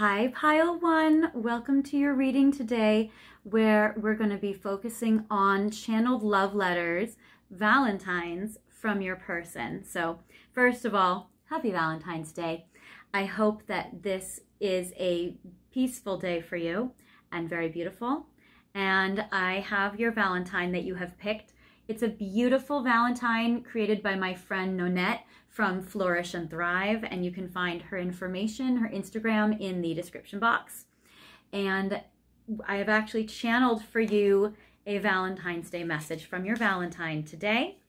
Hi, Pile One. Welcome to your reading today, where we're going to be focusing on channeled love letters, Valentine's from your person. So, first of all, happy Valentine's Day. I hope that this is a peaceful day for you and very beautiful. And I have your Valentine that you have picked. It's a beautiful Valentine created by my friend Nonette from Florish and Thrive, and you can find her information, her Instagram in the description box. And I have actually channeled for you a Valentine's Day message from your Valentine today.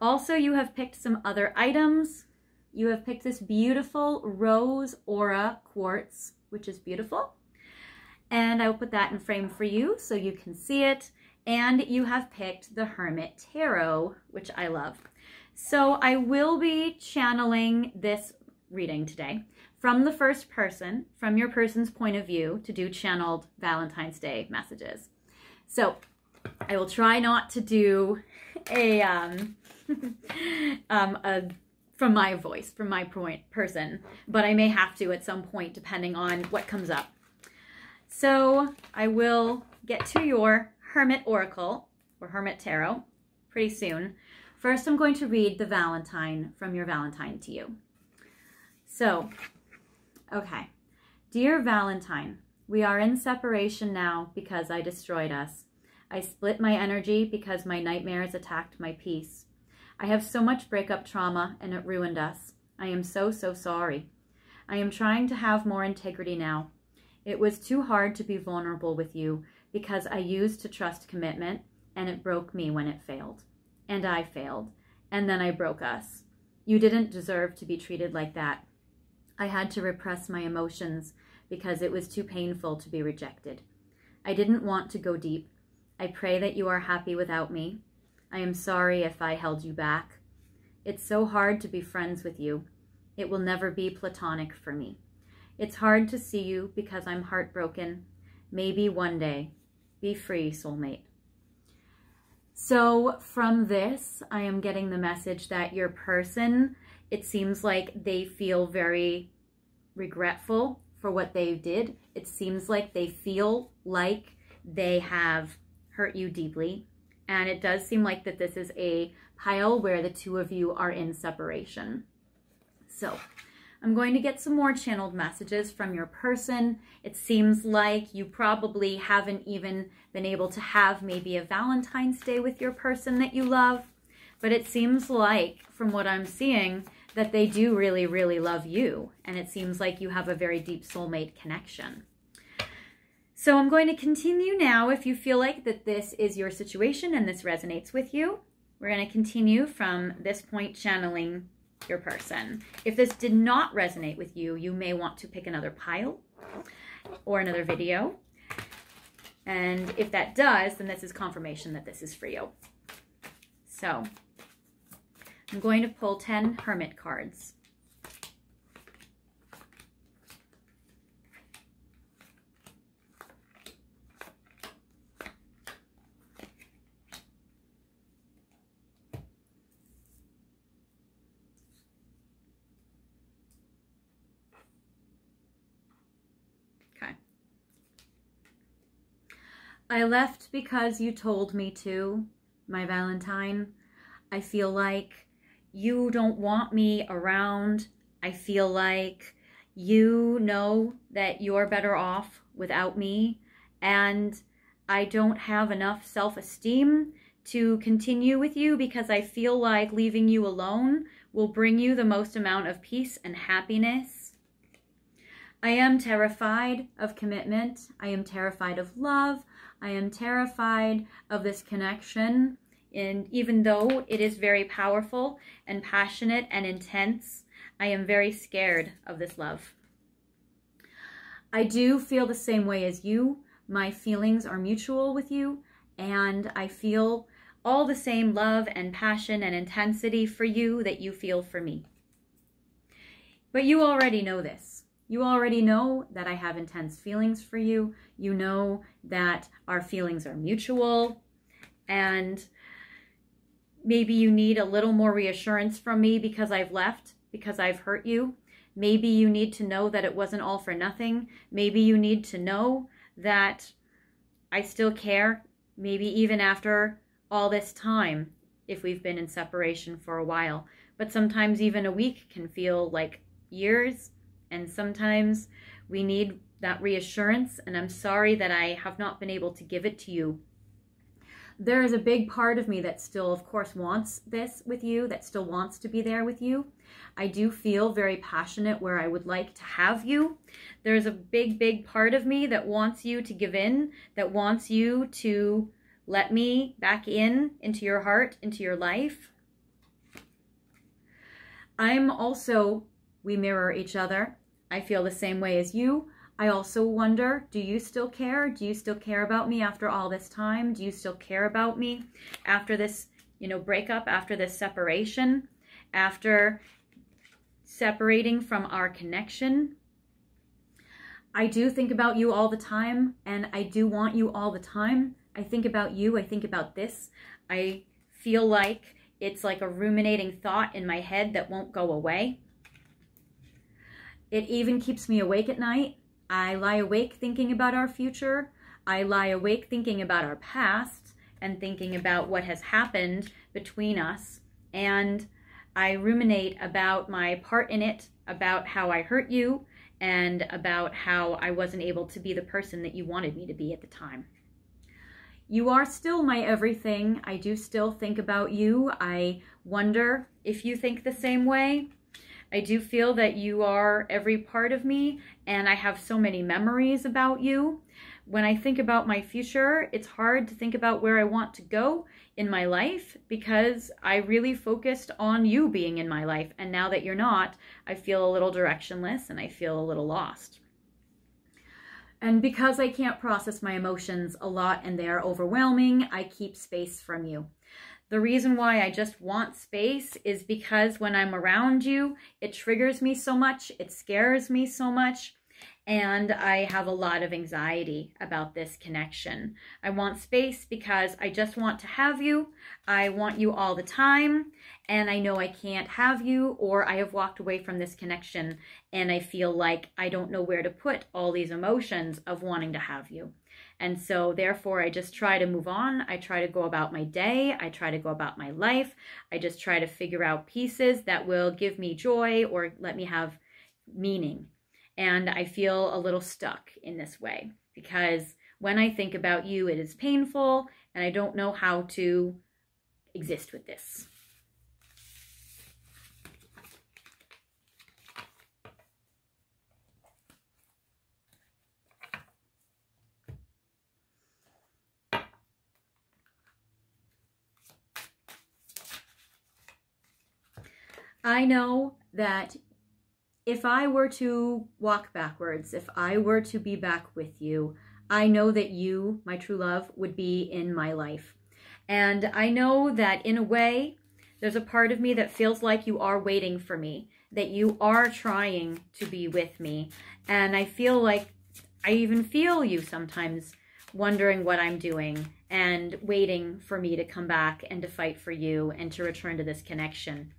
Also, you have picked some other items. You have picked this beautiful Rose Aura Quartz, which is beautiful. And I will put that in frame for you so you can see it. And you have picked the Hermit Tarot, which I love. So I will be channeling this reading today from the first person, from your person's point of view, to do channeled Valentine's Day messages. So I will try not to do a, um, um, a from my voice, from my point person, but I may have to at some point depending on what comes up. So I will get to your Hermit Oracle or Hermit Tarot pretty soon. First, I'm going to read the Valentine from your Valentine to you. So, okay. Dear Valentine, we are in separation now because I destroyed us. I split my energy because my nightmares attacked my peace. I have so much breakup trauma and it ruined us. I am so, so sorry. I am trying to have more integrity now. It was too hard to be vulnerable with you because I used to trust commitment and it broke me when it failed and I failed, and then I broke us. You didn't deserve to be treated like that. I had to repress my emotions because it was too painful to be rejected. I didn't want to go deep. I pray that you are happy without me. I am sorry if I held you back. It's so hard to be friends with you. It will never be platonic for me. It's hard to see you because I'm heartbroken. Maybe one day. Be free, soulmate. So from this, I am getting the message that your person, it seems like they feel very regretful for what they did. It seems like they feel like they have hurt you deeply. And it does seem like that this is a pile where the two of you are in separation. So I'm going to get some more channeled messages from your person. It seems like you probably haven't even been able to have maybe a Valentine's Day with your person that you love. But it seems like, from what I'm seeing, that they do really, really love you. And it seems like you have a very deep soulmate connection. So I'm going to continue now if you feel like that this is your situation and this resonates with you. We're going to continue from this point channeling your person. If this did not resonate with you, you may want to pick another pile or another video. And if that does, then this is confirmation that this is for you. So I'm going to pull 10 Hermit cards. I left because you told me to, my Valentine. I feel like you don't want me around. I feel like you know that you're better off without me. And I don't have enough self-esteem to continue with you because I feel like leaving you alone will bring you the most amount of peace and happiness. I am terrified of commitment. I am terrified of love. I am terrified of this connection. And even though it is very powerful and passionate and intense, I am very scared of this love. I do feel the same way as you. My feelings are mutual with you, and I feel all the same love and passion and intensity for you that you feel for me. But you already know this. You already know that I have intense feelings for you. You know that our feelings are mutual. And maybe you need a little more reassurance from me because I've left, because I've hurt you, Maybe you need to know that it wasn't all for nothing. Maybe you need to know that I still care, maybe even after all this time, if we've been in separation for a while. But sometimes even a week can feel like years, and sometimes we need that reassurance. And I'm sorry that I have not been able to give it to you there is a big part of me that still, of course, wants this with you, that still wants to be there with you. I do feel very passionate where I would like to have you. There's a big, big part of me that wants you to give in, that wants you to let me back in into your heart, into your life. I'm also, we mirror each other. I feel the same way as you. I also wonder, do you still care? Do you still care about me after all this time? Do you still care about me after this, you know, breakup, after this separation, after separating from our connection? I do think about you all the time and I do want you all the time. I think about you, I think about this. I feel like it's like a ruminating thought in my head that won't go away. It even keeps me awake at night I lie awake thinking about our future. I lie awake thinking about our past and thinking about what has happened between us. And I ruminate about my part in it, about how I hurt you, and about how I wasn't able to be the person that you wanted me to be at the time. You are still my everything. I do still think about you. I wonder if you think the same way. I do feel that you are every part of me and I have so many memories about you. When I think about my future, it's hard to think about where I want to go in my life because I really focused on you being in my life. And now that you're not, I feel a little directionless and I feel a little lost. And because I can't process my emotions a lot and they are overwhelming, I keep space from you. The reason why I just want space is because when I'm around you, it triggers me so much, it scares me so much, and I have a lot of anxiety about this connection. I want space because I just want to have you. I want you all the time, and I know I can't have you, or I have walked away from this connection and I feel like I don't know where to put all these emotions of wanting to have you. And so, therefore, I just try to move on. I try to go about my day. I try to go about my life. I just try to figure out pieces that will give me joy or let me have meaning. And I feel a little stuck in this way because when I think about you, it is painful and I don't know how to exist with this. I know that if I were to walk backwards, if I were to be back with you, I know that you, my true love, would be in my life. And I know that in a way, there's a part of me that feels like you are waiting for me, that you are trying to be with me. And I feel like I even feel you sometimes wondering what I'm doing and waiting for me to come back and to fight for you and to return to this connection.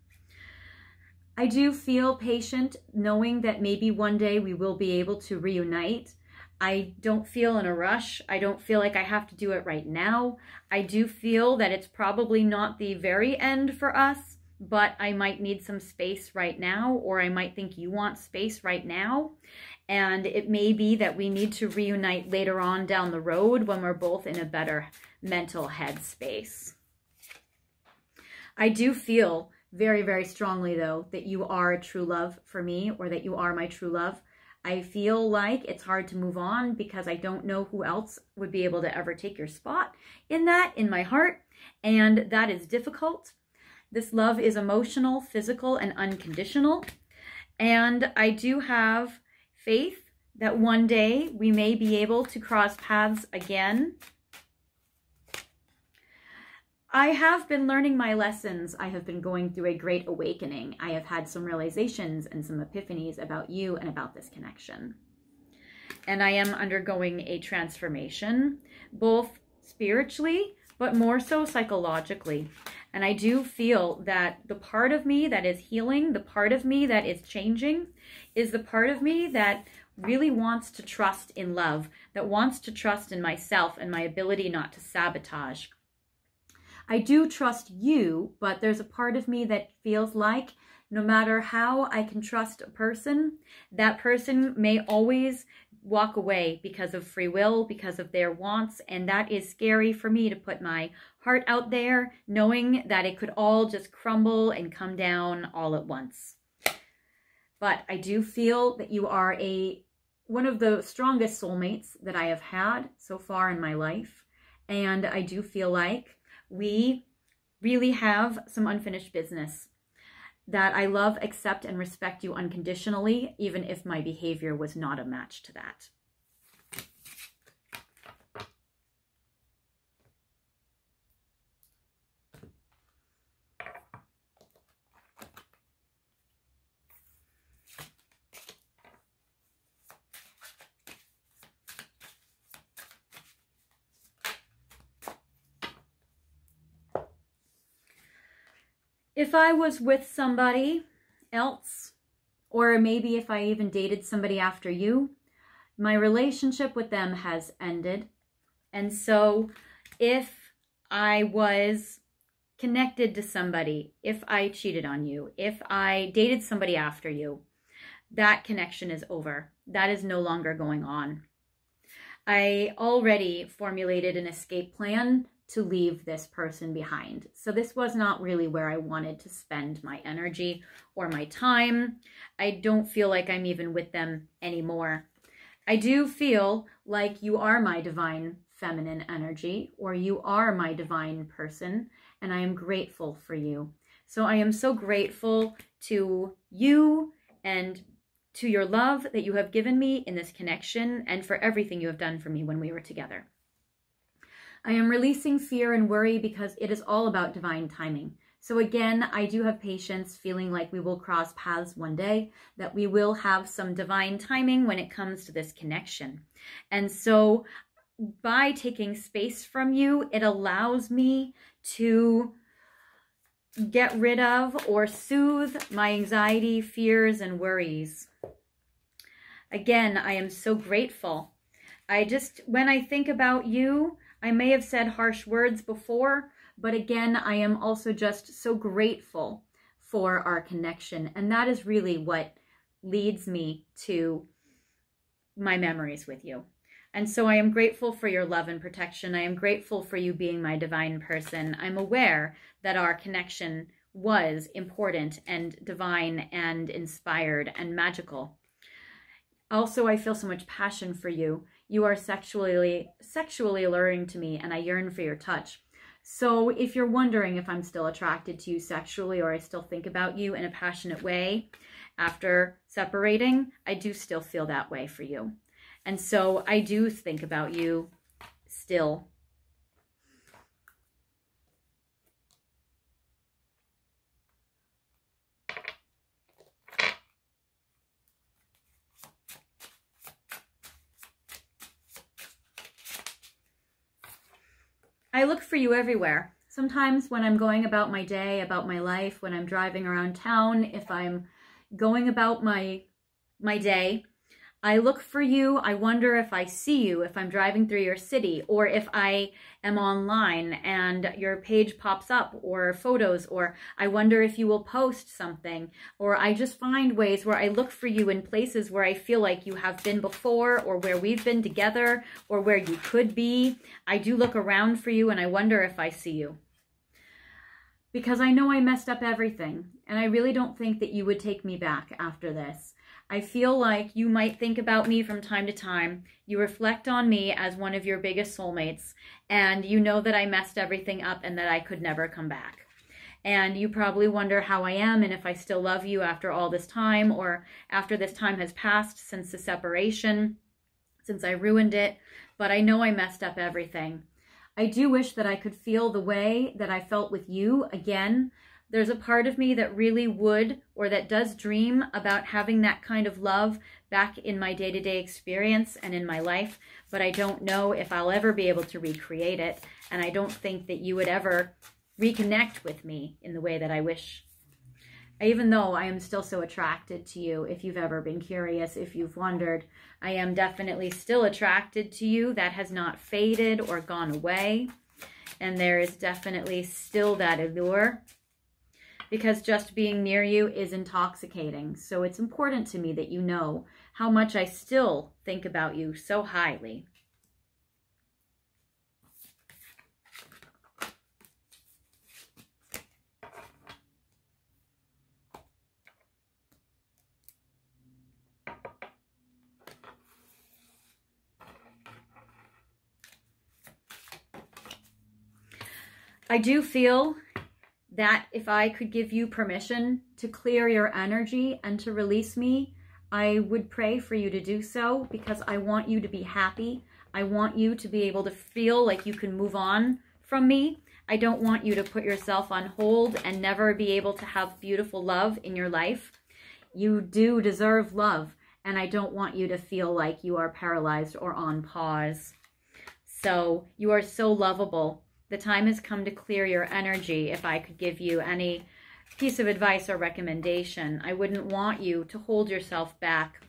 I do feel patient knowing that maybe one day we will be able to reunite. I don't feel in a rush. I don't feel like I have to do it right now. I do feel that it's probably not the very end for us, but I might need some space right now, or I might think you want space right now. And it may be that we need to reunite later on down the road when we're both in a better mental headspace. I do feel very, very strongly, though, that you are a true love for me or that you are my true love. I feel like it's hard to move on because I don't know who else would be able to ever take your spot in that, in my heart. And that is difficult. This love is emotional, physical, and unconditional. And I do have faith that one day we may be able to cross paths again I have been learning my lessons. I have been going through a great awakening. I have had some realizations and some epiphanies about you and about this connection. And I am undergoing a transformation, both spiritually, but more so psychologically. And I do feel that the part of me that is healing, the part of me that is changing, is the part of me that really wants to trust in love, that wants to trust in myself and my ability not to sabotage. I do trust you, but there's a part of me that feels like no matter how I can trust a person, that person may always walk away because of free will, because of their wants. And that is scary for me to put my heart out there, knowing that it could all just crumble and come down all at once. But I do feel that you are a one of the strongest soulmates that I have had so far in my life. And I do feel like we really have some unfinished business that I love, accept, and respect you unconditionally, even if my behavior was not a match to that. If I was with somebody else, or maybe if I even dated somebody after you, my relationship with them has ended. And so if I was connected to somebody, if I cheated on you, if I dated somebody after you, that connection is over. That is no longer going on. I already formulated an escape plan to leave this person behind. So this was not really where I wanted to spend my energy or my time. I don't feel like I'm even with them anymore. I do feel like you are my divine feminine energy or you are my divine person and I am grateful for you. So I am so grateful to you and to your love that you have given me in this connection and for everything you have done for me when we were together. I am releasing fear and worry because it is all about divine timing. So again, I do have patience feeling like we will cross paths one day, that we will have some divine timing when it comes to this connection. And so by taking space from you, it allows me to get rid of or soothe my anxiety, fears, and worries. Again, I am so grateful. I just, when I think about you, I may have said harsh words before, but again, I am also just so grateful for our connection. And that is really what leads me to my memories with you. And so I am grateful for your love and protection. I am grateful for you being my divine person. I'm aware that our connection was important and divine and inspired and magical. Also, I feel so much passion for you you are sexually sexually alluring to me and I yearn for your touch. So if you're wondering if I'm still attracted to you sexually or I still think about you in a passionate way after separating, I do still feel that way for you. And so I do think about you still I look for you everywhere. Sometimes when I'm going about my day, about my life, when I'm driving around town, if I'm going about my my day, I look for you. I wonder if I see you if I'm driving through your city or if I am online and your page pops up or photos or I wonder if you will post something or I just find ways where I look for you in places where I feel like you have been before or where we've been together or where you could be. I do look around for you and I wonder if I see you because I know I messed up everything and I really don't think that you would take me back after this. I feel like you might think about me from time to time. You reflect on me as one of your biggest soulmates, and you know that I messed everything up and that I could never come back. And you probably wonder how I am and if I still love you after all this time or after this time has passed since the separation, since I ruined it. But I know I messed up everything. I do wish that I could feel the way that I felt with you again, there's a part of me that really would or that does dream about having that kind of love back in my day-to-day experience and in my life, but I don't know if I'll ever be able to recreate it. And I don't think that you would ever reconnect with me in the way that I wish. Even though I am still so attracted to you, if you've ever been curious, if you've wondered, I am definitely still attracted to you. That has not faded or gone away. And there is definitely still that allure because just being near you is intoxicating. So it's important to me that you know how much I still think about you so highly. I do feel that if I could give you permission to clear your energy and to release me, I would pray for you to do so because I want you to be happy. I want you to be able to feel like you can move on from me. I don't want you to put yourself on hold and never be able to have beautiful love in your life. You do deserve love, and I don't want you to feel like you are paralyzed or on pause. So you are so lovable. The time has come to clear your energy. If I could give you any piece of advice or recommendation, I wouldn't want you to hold yourself back.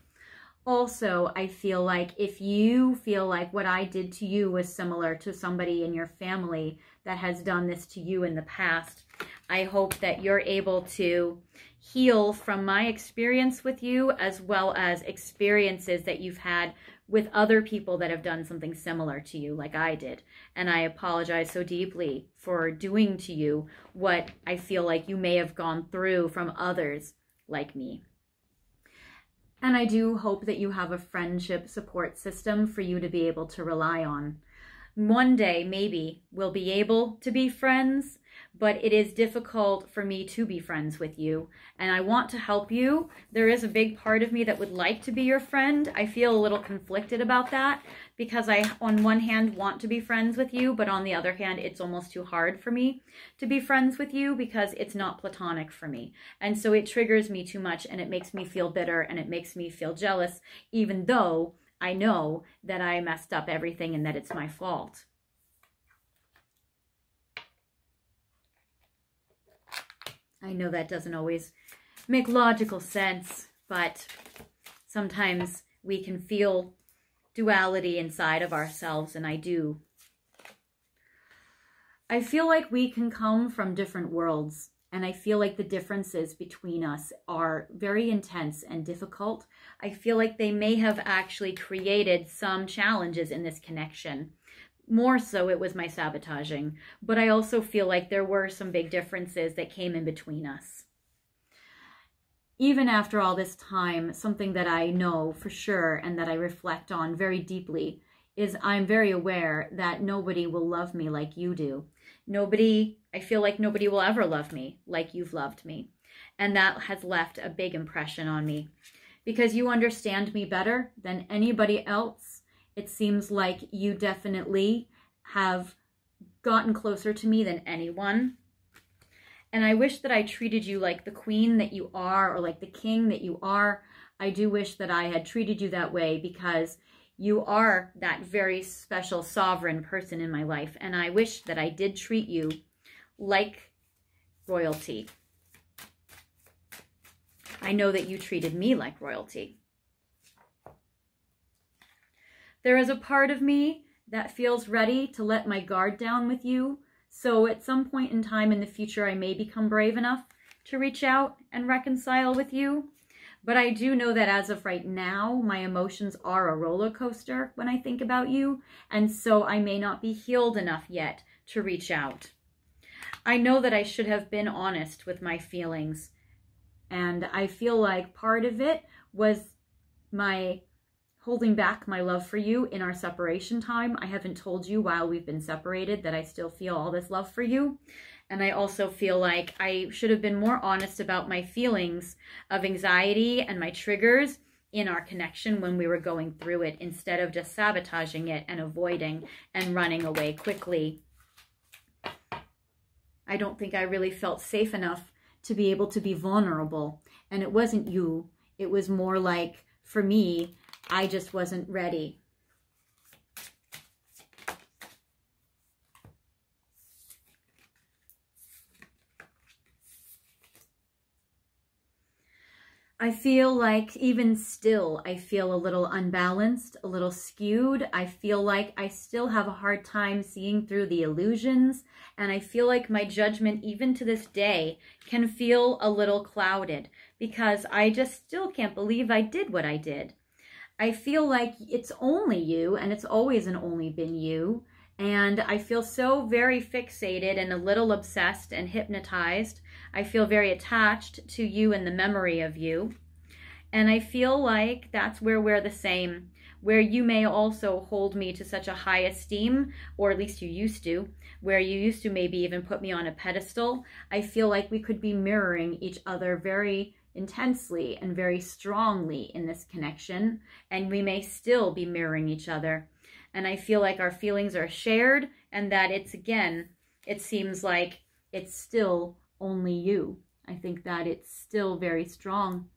Also, I feel like if you feel like what I did to you was similar to somebody in your family that has done this to you in the past, I hope that you're able to heal from my experience with you as well as experiences that you've had with other people that have done something similar to you, like I did. And I apologize so deeply for doing to you what I feel like you may have gone through from others like me. And I do hope that you have a friendship support system for you to be able to rely on. One day, maybe, we'll be able to be friends but it is difficult for me to be friends with you. And I want to help you. There is a big part of me that would like to be your friend. I feel a little conflicted about that because I, on one hand, want to be friends with you, but on the other hand, it's almost too hard for me to be friends with you because it's not platonic for me. And so it triggers me too much and it makes me feel bitter and it makes me feel jealous, even though I know that I messed up everything and that it's my fault. I know that doesn't always make logical sense, but sometimes we can feel duality inside of ourselves, and I do. I feel like we can come from different worlds, and I feel like the differences between us are very intense and difficult. I feel like they may have actually created some challenges in this connection more so it was my sabotaging, but I also feel like there were some big differences that came in between us. Even after all this time, something that I know for sure and that I reflect on very deeply is I'm very aware that nobody will love me like you do. Nobody, I feel like nobody will ever love me like you've loved me. And that has left a big impression on me because you understand me better than anybody else it seems like you definitely have gotten closer to me than anyone. And I wish that I treated you like the queen that you are or like the king that you are. I do wish that I had treated you that way because you are that very special sovereign person in my life. And I wish that I did treat you like royalty. I know that you treated me like royalty. There is a part of me that feels ready to let my guard down with you. So at some point in time in the future, I may become brave enough to reach out and reconcile with you. But I do know that as of right now, my emotions are a roller coaster when I think about you. And so I may not be healed enough yet to reach out. I know that I should have been honest with my feelings. And I feel like part of it was my holding back my love for you in our separation time. I haven't told you while we've been separated that I still feel all this love for you. And I also feel like I should have been more honest about my feelings of anxiety and my triggers in our connection when we were going through it instead of just sabotaging it and avoiding and running away quickly. I don't think I really felt safe enough to be able to be vulnerable. And it wasn't you. It was more like, for me, I just wasn't ready. I feel like even still, I feel a little unbalanced, a little skewed. I feel like I still have a hard time seeing through the illusions. And I feel like my judgment, even to this day, can feel a little clouded because I just still can't believe I did what I did. I feel like it's only you and it's always and only been you. And I feel so very fixated and a little obsessed and hypnotized. I feel very attached to you and the memory of you. And I feel like that's where we're the same, where you may also hold me to such a high esteem, or at least you used to, where you used to maybe even put me on a pedestal. I feel like we could be mirroring each other very intensely and very strongly in this connection, and we may still be mirroring each other. And I feel like our feelings are shared and that it's, again, it seems like it's still only you. I think that it's still very strong.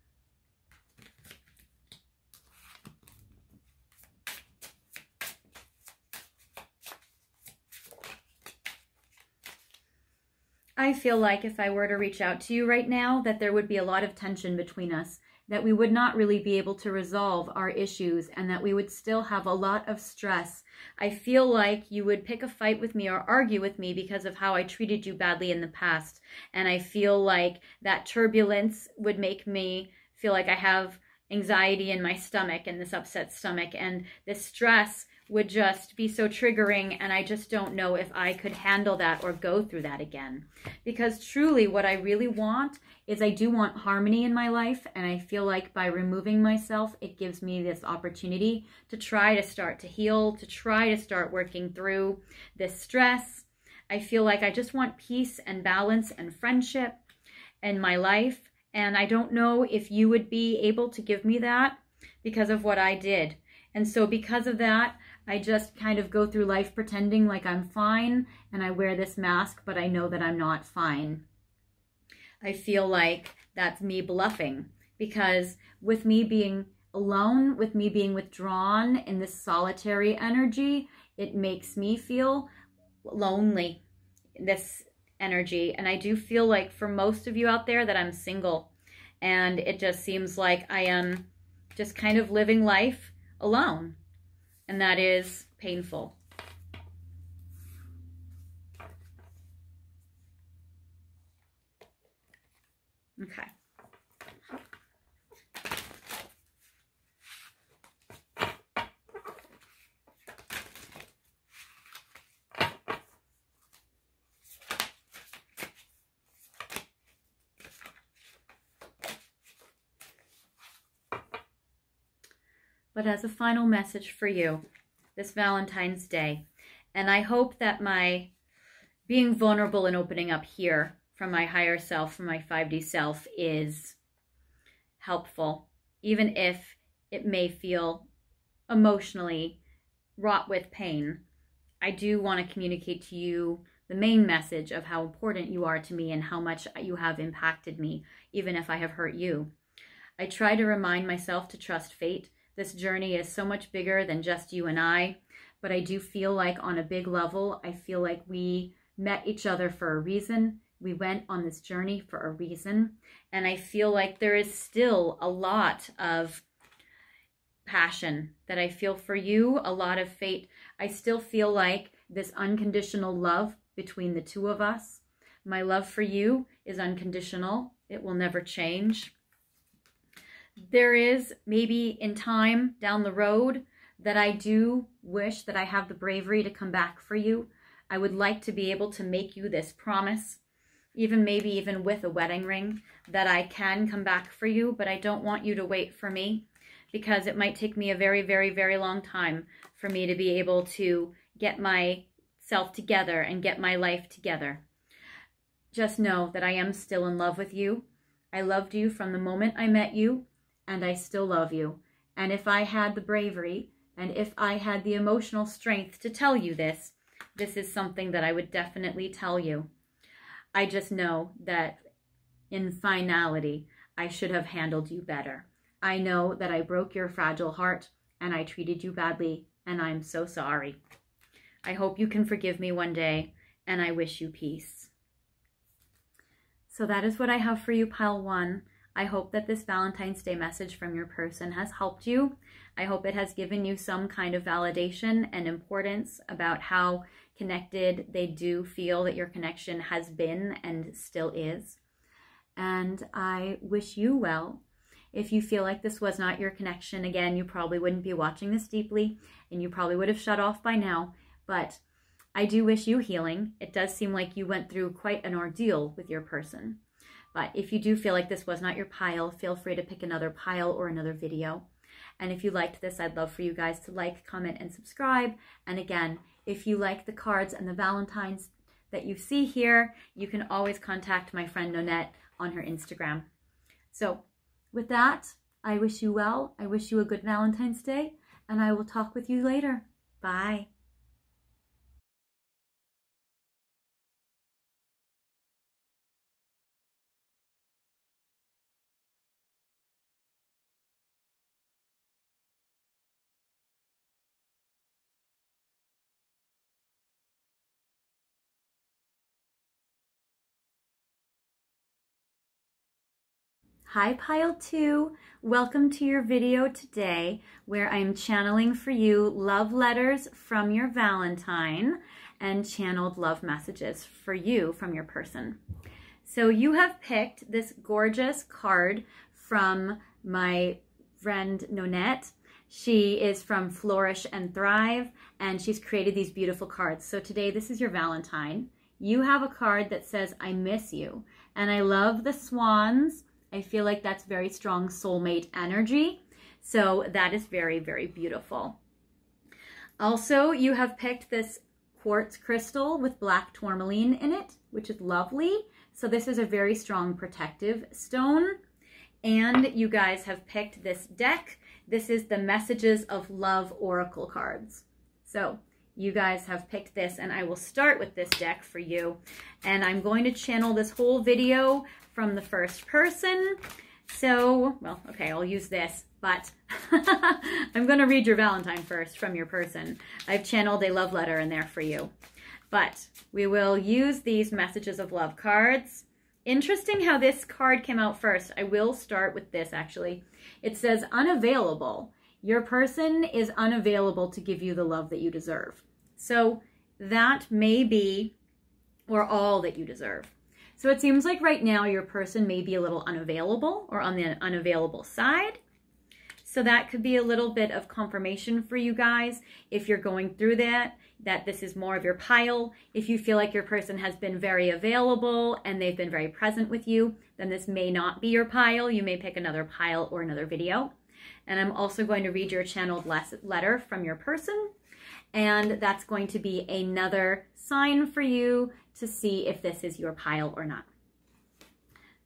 I feel like if I were to reach out to you right now, that there would be a lot of tension between us, that we would not really be able to resolve our issues, and that we would still have a lot of stress. I feel like you would pick a fight with me or argue with me because of how I treated you badly in the past. And I feel like that turbulence would make me feel like I have anxiety in my stomach and this upset stomach, and this stress would just be so triggering and I just don't know if I could handle that or go through that again. Because truly what I really want is I do want harmony in my life and I feel like by removing myself it gives me this opportunity to try to start to heal, to try to start working through this stress. I feel like I just want peace and balance and friendship in my life and I don't know if you would be able to give me that because of what I did. And so because of that, I just kind of go through life pretending like I'm fine and I wear this mask, but I know that I'm not fine. I feel like that's me bluffing because with me being alone, with me being withdrawn in this solitary energy, it makes me feel lonely, this energy. And I do feel like for most of you out there that I'm single and it just seems like I am just kind of living life alone and that is painful. Okay. But as a final message for you this Valentine's Day. And I hope that my being vulnerable and opening up here from my higher self, from my 5D self, is helpful, even if it may feel emotionally wrought with pain. I do want to communicate to you the main message of how important you are to me and how much you have impacted me, even if I have hurt you. I try to remind myself to trust fate this journey is so much bigger than just you and I, but I do feel like on a big level, I feel like we met each other for a reason. We went on this journey for a reason. And I feel like there is still a lot of passion that I feel for you, a lot of fate. I still feel like this unconditional love between the two of us. My love for you is unconditional. It will never change there is maybe in time down the road that I do wish that I have the bravery to come back for you. I would like to be able to make you this promise, even maybe even with a wedding ring, that I can come back for you, but I don't want you to wait for me because it might take me a very, very, very long time for me to be able to get myself together and get my life together. Just know that I am still in love with you. I loved you from the moment I met you and I still love you. And if I had the bravery and if I had the emotional strength to tell you this, this is something that I would definitely tell you. I just know that in finality, I should have handled you better. I know that I broke your fragile heart and I treated you badly, and I'm so sorry. I hope you can forgive me one day, and I wish you peace. So that is what I have for you, Pile 1. I hope that this Valentine's Day message from your person has helped you. I hope it has given you some kind of validation and importance about how connected they do feel that your connection has been and still is. And I wish you well. If you feel like this was not your connection, again, you probably wouldn't be watching this deeply and you probably would have shut off by now. But I do wish you healing. It does seem like you went through quite an ordeal with your person. But if you do feel like this was not your pile, feel free to pick another pile or another video. And if you liked this, I'd love for you guys to like, comment, and subscribe. And again, if you like the cards and the Valentines that you see here, you can always contact my friend Nonette on her Instagram. So with that, I wish you well. I wish you a good Valentine's Day, and I will talk with you later. Bye. Hi Pile 2, welcome to your video today where I'm channeling for you love letters from your Valentine and channeled love messages for you from your person. So you have picked this gorgeous card from my friend Nonette. She is from Florish and Thrive and she's created these beautiful cards. So today this is your Valentine. You have a card that says, I miss you. And I love the swans I feel like that's very strong soulmate energy. So that is very, very beautiful. Also, you have picked this quartz crystal with black tourmaline in it, which is lovely. So this is a very strong protective stone. And you guys have picked this deck. This is the Messages of Love Oracle cards. So you guys have picked this and I will start with this deck for you. And I'm going to channel this whole video from the first person. So, well, okay, I'll use this, but I'm going to read your Valentine first from your person. I've channeled a love letter in there for you. But we will use these messages of love cards. Interesting how this card came out first. I will start with this actually. It says unavailable. Your person is unavailable to give you the love that you deserve. So that may be or all that you deserve. So it seems like right now your person may be a little unavailable or on the unavailable side. So that could be a little bit of confirmation for you guys if you're going through that, that this is more of your pile. If you feel like your person has been very available and they've been very present with you, then this may not be your pile. You may pick another pile or another video. And I'm also going to read your channeled letter from your person. And that's going to be another sign for you to see if this is your pile or not.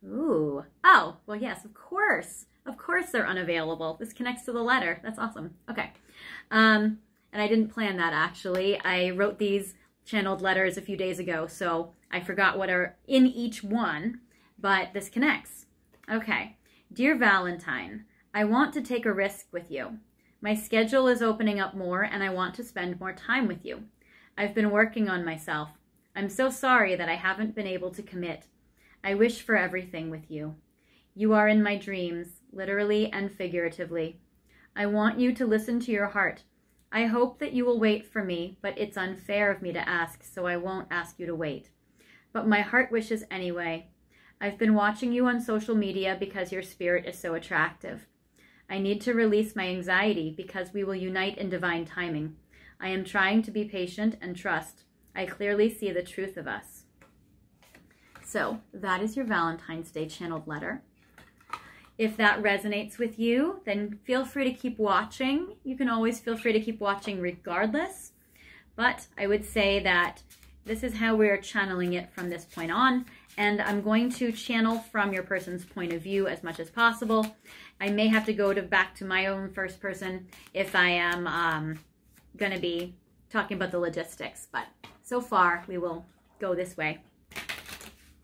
Ooh, oh, well, yes, of course. Of course they're unavailable. This connects to the letter. That's awesome. Okay. Um, and I didn't plan that actually. I wrote these channeled letters a few days ago, so I forgot what are in each one, but this connects. Okay. Dear Valentine, I want to take a risk with you. My schedule is opening up more and I want to spend more time with you. I've been working on myself. I'm so sorry that I haven't been able to commit. I wish for everything with you. You are in my dreams, literally and figuratively. I want you to listen to your heart. I hope that you will wait for me, but it's unfair of me to ask, so I won't ask you to wait. But my heart wishes anyway. I've been watching you on social media because your spirit is so attractive. I need to release my anxiety because we will unite in divine timing. I am trying to be patient and trust. I clearly see the truth of us. So that is your Valentine's Day channeled letter. If that resonates with you, then feel free to keep watching. You can always feel free to keep watching regardless. But I would say that this is how we're channeling it from this point on. And I'm going to channel from your person's point of view as much as possible. I may have to go to back to my own first person if I am um, going to be talking about the logistics. But so far, we will go this way.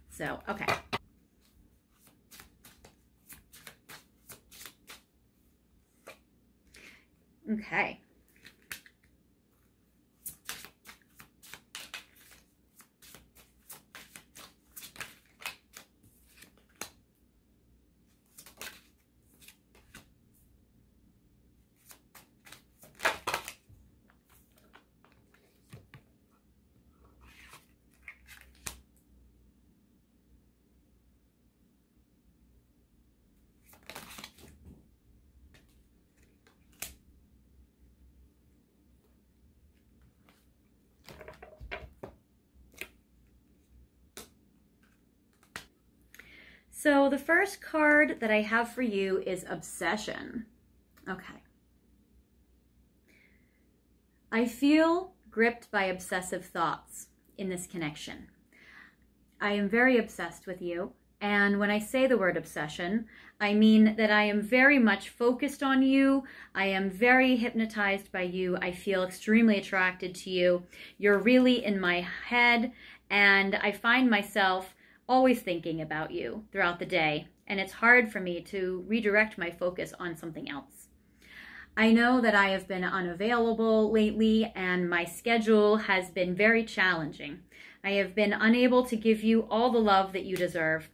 So, okay. Okay. So the first card that I have for you is Obsession. Okay. I feel gripped by obsessive thoughts in this connection. I am very obsessed with you. And when I say the word obsession, I mean that I am very much focused on you. I am very hypnotized by you. I feel extremely attracted to you. You're really in my head. And I find myself always thinking about you throughout the day. And it's hard for me to redirect my focus on something else. I know that I have been unavailable lately and my schedule has been very challenging. I have been unable to give you all the love that you deserve.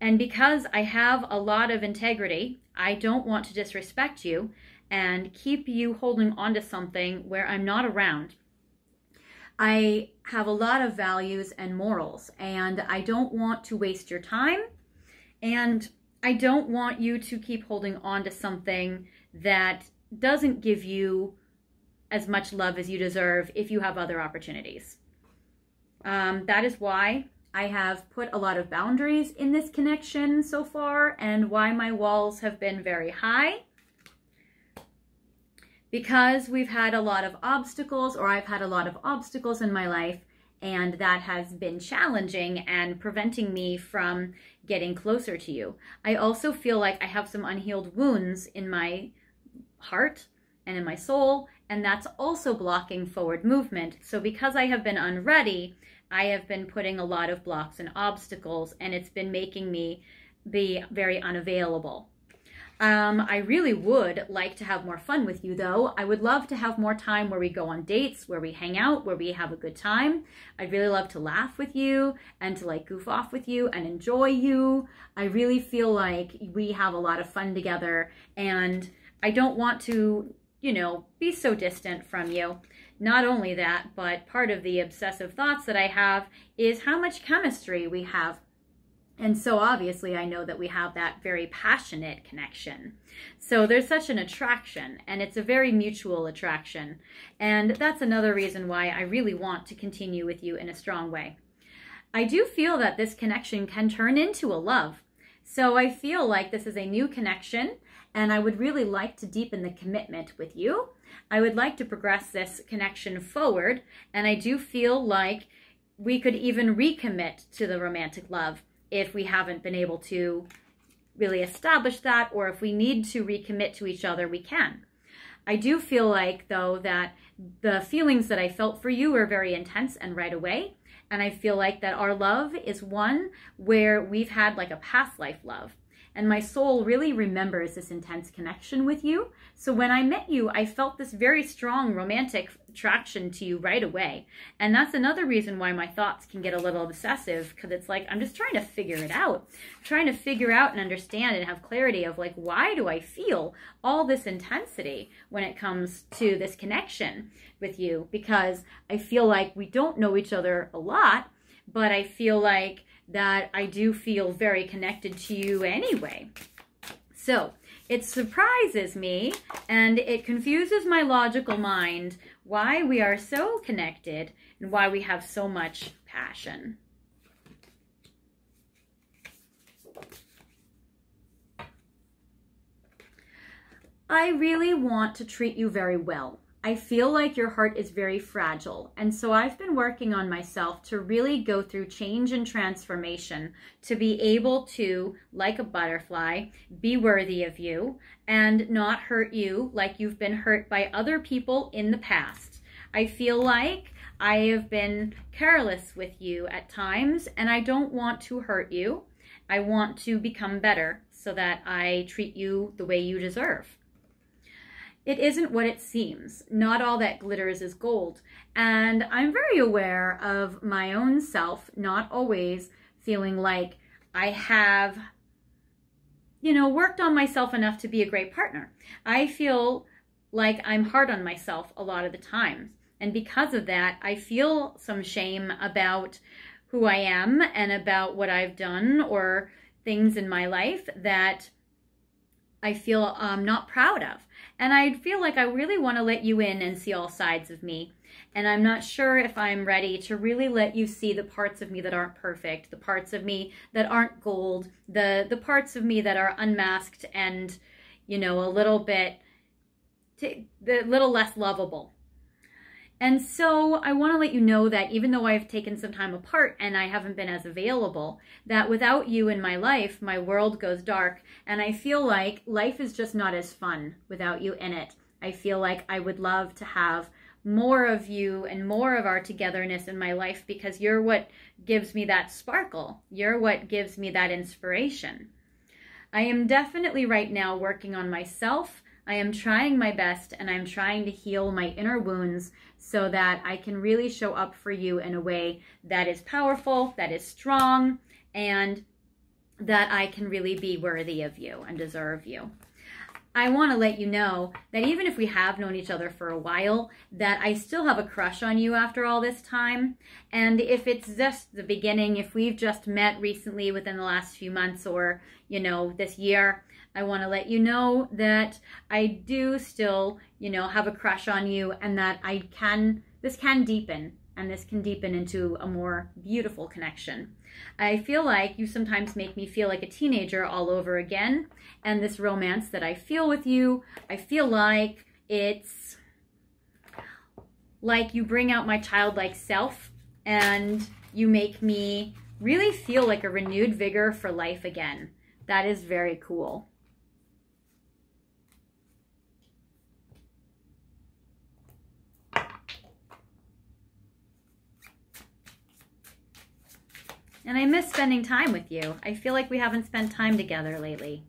And because I have a lot of integrity, I don't want to disrespect you and keep you holding on to something where I'm not around. I have a lot of values and morals, and I don't want to waste your time. And I don't want you to keep holding on to something that doesn't give you as much love as you deserve if you have other opportunities. Um, that is why I have put a lot of boundaries in this connection so far and why my walls have been very high. Because we've had a lot of obstacles, or I've had a lot of obstacles in my life, and that has been challenging and preventing me from getting closer to you. I also feel like I have some unhealed wounds in my heart and in my soul, and that's also blocking forward movement. So because I have been unready, I have been putting a lot of blocks and obstacles, and it's been making me be very unavailable. Um, I really would like to have more fun with you, though. I would love to have more time where we go on dates, where we hang out, where we have a good time. I'd really love to laugh with you and to like goof off with you and enjoy you. I really feel like we have a lot of fun together, and I don't want to, you know, be so distant from you. Not only that, but part of the obsessive thoughts that I have is how much chemistry we have. And so obviously I know that we have that very passionate connection. So there's such an attraction and it's a very mutual attraction. And that's another reason why I really want to continue with you in a strong way. I do feel that this connection can turn into a love. So I feel like this is a new connection and I would really like to deepen the commitment with you. I would like to progress this connection forward, and I do feel like we could even recommit to the romantic love if we haven't been able to really establish that, or if we need to recommit to each other, we can. I do feel like, though, that the feelings that I felt for you were very intense and right away. And I feel like that our love is one where we've had like a past life love. And my soul really remembers this intense connection with you. So when I met you, I felt this very strong romantic attraction to you right away. And that's another reason why my thoughts can get a little obsessive because it's like I'm just trying to figure it out. I'm trying to figure out and understand and have clarity of like why do I feel all this intensity when it comes to this connection with you because I feel like we don't know each other a lot, but I feel like that I do feel very connected to you anyway. So it surprises me and it confuses my logical mind why we are so connected and why we have so much passion. I really want to treat you very well. I feel like your heart is very fragile. And so I've been working on myself to really go through change and transformation to be able to, like a butterfly, be worthy of you and not hurt you like you've been hurt by other people in the past. I feel like I have been careless with you at times and I don't want to hurt you. I want to become better so that I treat you the way you deserve it isn't what it seems. Not all that glitters is gold. And I'm very aware of my own self not always feeling like I have, you know, worked on myself enough to be a great partner. I feel like I'm hard on myself a lot of the times. And because of that, I feel some shame about who I am and about what I've done or things in my life that I feel um, not proud of. And I feel like I really want to let you in and see all sides of me. And I'm not sure if I'm ready to really let you see the parts of me that aren't perfect, the parts of me that aren't gold, the the parts of me that are unmasked and, you know, a little bit, t- the little less lovable. And so I want to let you know that even though I've taken some time apart and I haven't been as available, that without you in my life, my world goes dark. And I feel like life is just not as fun without you in it. I feel like I would love to have more of you and more of our togetherness in my life because you're what gives me that sparkle. You're what gives me that inspiration. I am definitely right now working on myself. I am trying my best and I'm trying to heal my inner wounds so that I can really show up for you in a way that is powerful, that is strong, and that I can really be worthy of you and deserve you. I want to let you know that even if we have known each other for a while, that I still have a crush on you after all this time. And if it's just the beginning, if we've just met recently within the last few months or, you know, this year, I want to let you know that I do still, you know, have a crush on you and that I can, this can deepen and this can deepen into a more beautiful connection. I feel like you sometimes make me feel like a teenager all over again. And this romance that I feel with you, I feel like it's like you bring out my childlike self and you make me really feel like a renewed vigor for life again. That is very cool. And I miss spending time with you. I feel like we haven't spent time together lately.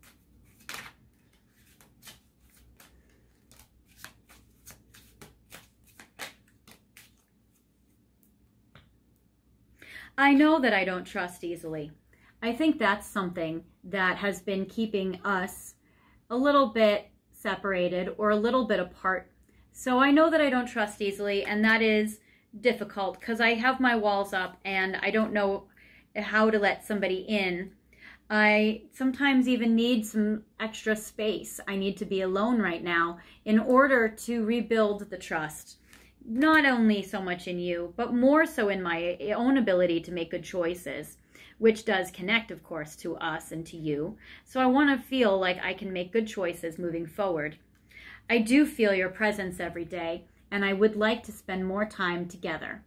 I know that I don't trust easily. I think that's something that has been keeping us a little bit separated or a little bit apart. So I know that I don't trust easily, and that is difficult because I have my walls up and I don't know how to let somebody in. I sometimes even need some extra space. I need to be alone right now in order to rebuild the trust. Not only so much in you, but more so in my own ability to make good choices, which does connect, of course, to us and to you. So I want to feel like I can make good choices moving forward. I do feel your presence every day, and I would like to spend more time together.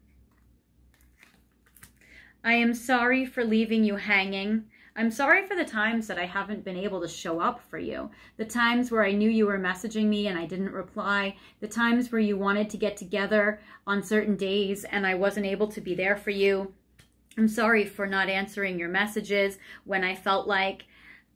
I am sorry for leaving you hanging. I'm sorry for the times that I haven't been able to show up for you. The times where I knew you were messaging me and I didn't reply. The times where you wanted to get together on certain days and I wasn't able to be there for you. I'm sorry for not answering your messages when I felt like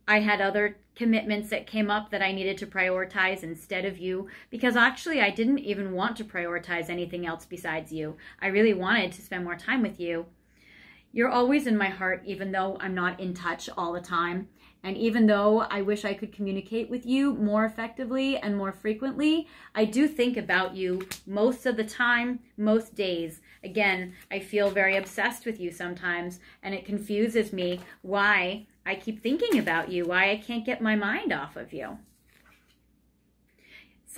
I had other commitments that came up that I needed to prioritize instead of you because actually I didn't even want to prioritize anything else besides you. I really wanted to spend more time with you. You're always in my heart, even though I'm not in touch all the time. And even though I wish I could communicate with you more effectively and more frequently, I do think about you most of the time, most days. Again, I feel very obsessed with you sometimes, and it confuses me why I keep thinking about you, why I can't get my mind off of you.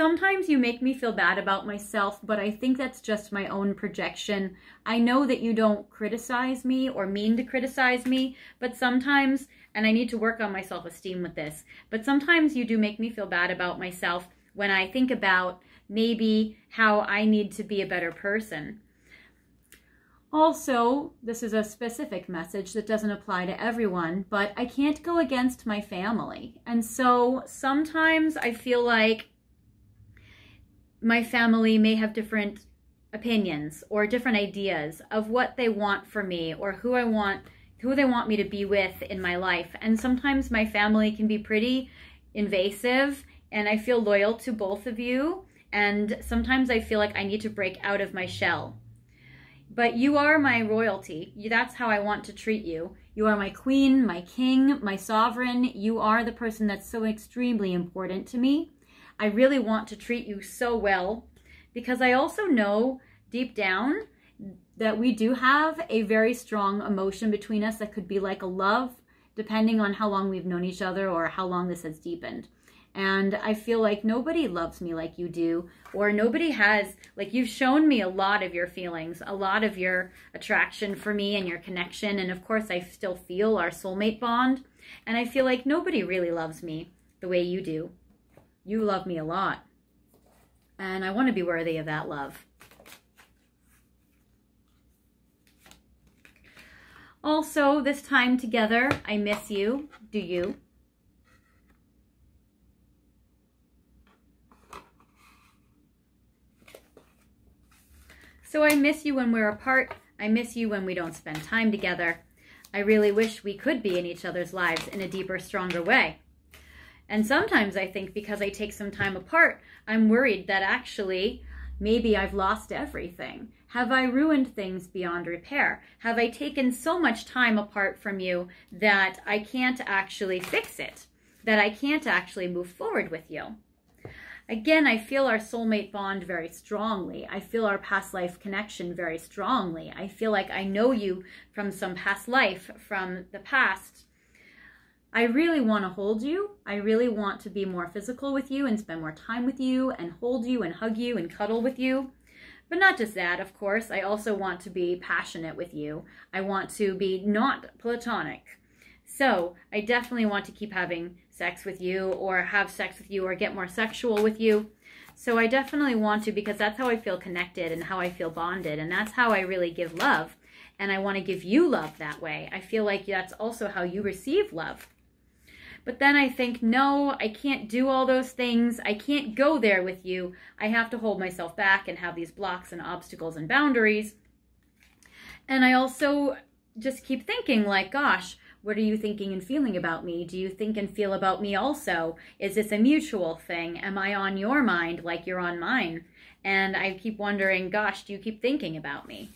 Sometimes you make me feel bad about myself, but I think that's just my own projection. I know that you don't criticize me or mean to criticize me, but sometimes, and I need to work on my self esteem with this, but sometimes you do make me feel bad about myself when I think about maybe how I need to be a better person. Also, this is a specific message that doesn't apply to everyone, but I can't go against my family. And so sometimes I feel like my family may have different opinions or different ideas of what they want for me or who I want who they want me to be with in my life. And sometimes my family can be pretty invasive and I feel loyal to both of you and sometimes I feel like I need to break out of my shell. But you are my royalty. That's how I want to treat you. You are my queen, my king, my sovereign. You are the person that's so extremely important to me. I really want to treat you so well because I also know deep down that we do have a very strong emotion between us that could be like a love, depending on how long we've known each other or how long this has deepened. And I feel like nobody loves me like you do, or nobody has, like, you've shown me a lot of your feelings, a lot of your attraction for me and your connection. And of course, I still feel our soulmate bond. And I feel like nobody really loves me the way you do. You love me a lot. And I want to be worthy of that love. Also, this time together, I miss you. Do you? So I miss you when we're apart. I miss you when we don't spend time together. I really wish we could be in each other's lives in a deeper, stronger way. And sometimes I think because I take some time apart, I'm worried that actually maybe I've lost everything. Have I ruined things beyond repair? Have I taken so much time apart from you that I can't actually fix it? That I can't actually move forward with you? Again, I feel our soulmate bond very strongly. I feel our past life connection very strongly. I feel like I know you from some past life, from the past. I really want to hold you. I really want to be more physical with you and spend more time with you and hold you and hug you and cuddle with you. But not just that, of course. I also want to be passionate with you. I want to be not platonic. So I definitely want to keep having sex with you or have sex with you or get more sexual with you. So I definitely want to because that's how I feel connected and how I feel bonded. And that's how I really give love. And I want to give you love that way. I feel like that's also how you receive love. But then I think, no, I can't do all those things. I can't go there with you. I have to hold myself back and have these blocks and obstacles and boundaries. And I also just keep thinking, like, gosh, what are you thinking and feeling about me? Do you think and feel about me also? Is this a mutual thing? Am I on your mind like you're on mine? And I keep wondering, gosh, do you keep thinking about me?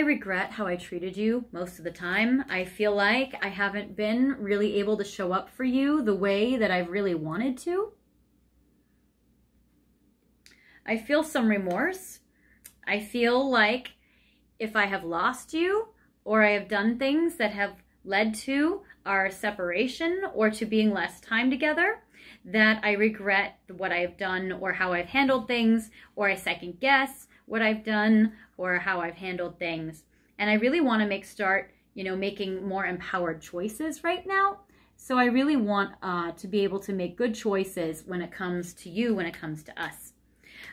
I regret how I treated you most of the time. I feel like I haven't been really able to show up for you the way that I've really wanted to. I feel some remorse. I feel like if I have lost you or I have done things that have led to our separation or to being less time together, that I regret what I've done or how I've handled things or I second guess what I've done or how I've handled things. And I really want to make start, you know, making more empowered choices right now. So I really want uh, to be able to make good choices when it comes to you, when it comes to us.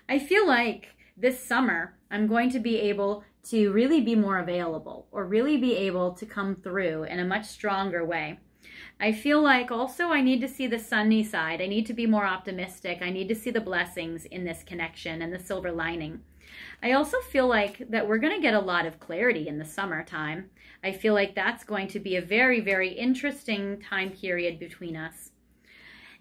I feel like this summer I'm going to be able to really be more available or really be able to come through in a much stronger way. I feel like also I need to see the sunny side. I need to be more optimistic. I need to see the blessings in this connection and the silver lining. I also feel like that we're going to get a lot of clarity in the summertime. I feel like that's going to be a very, very interesting time period between us.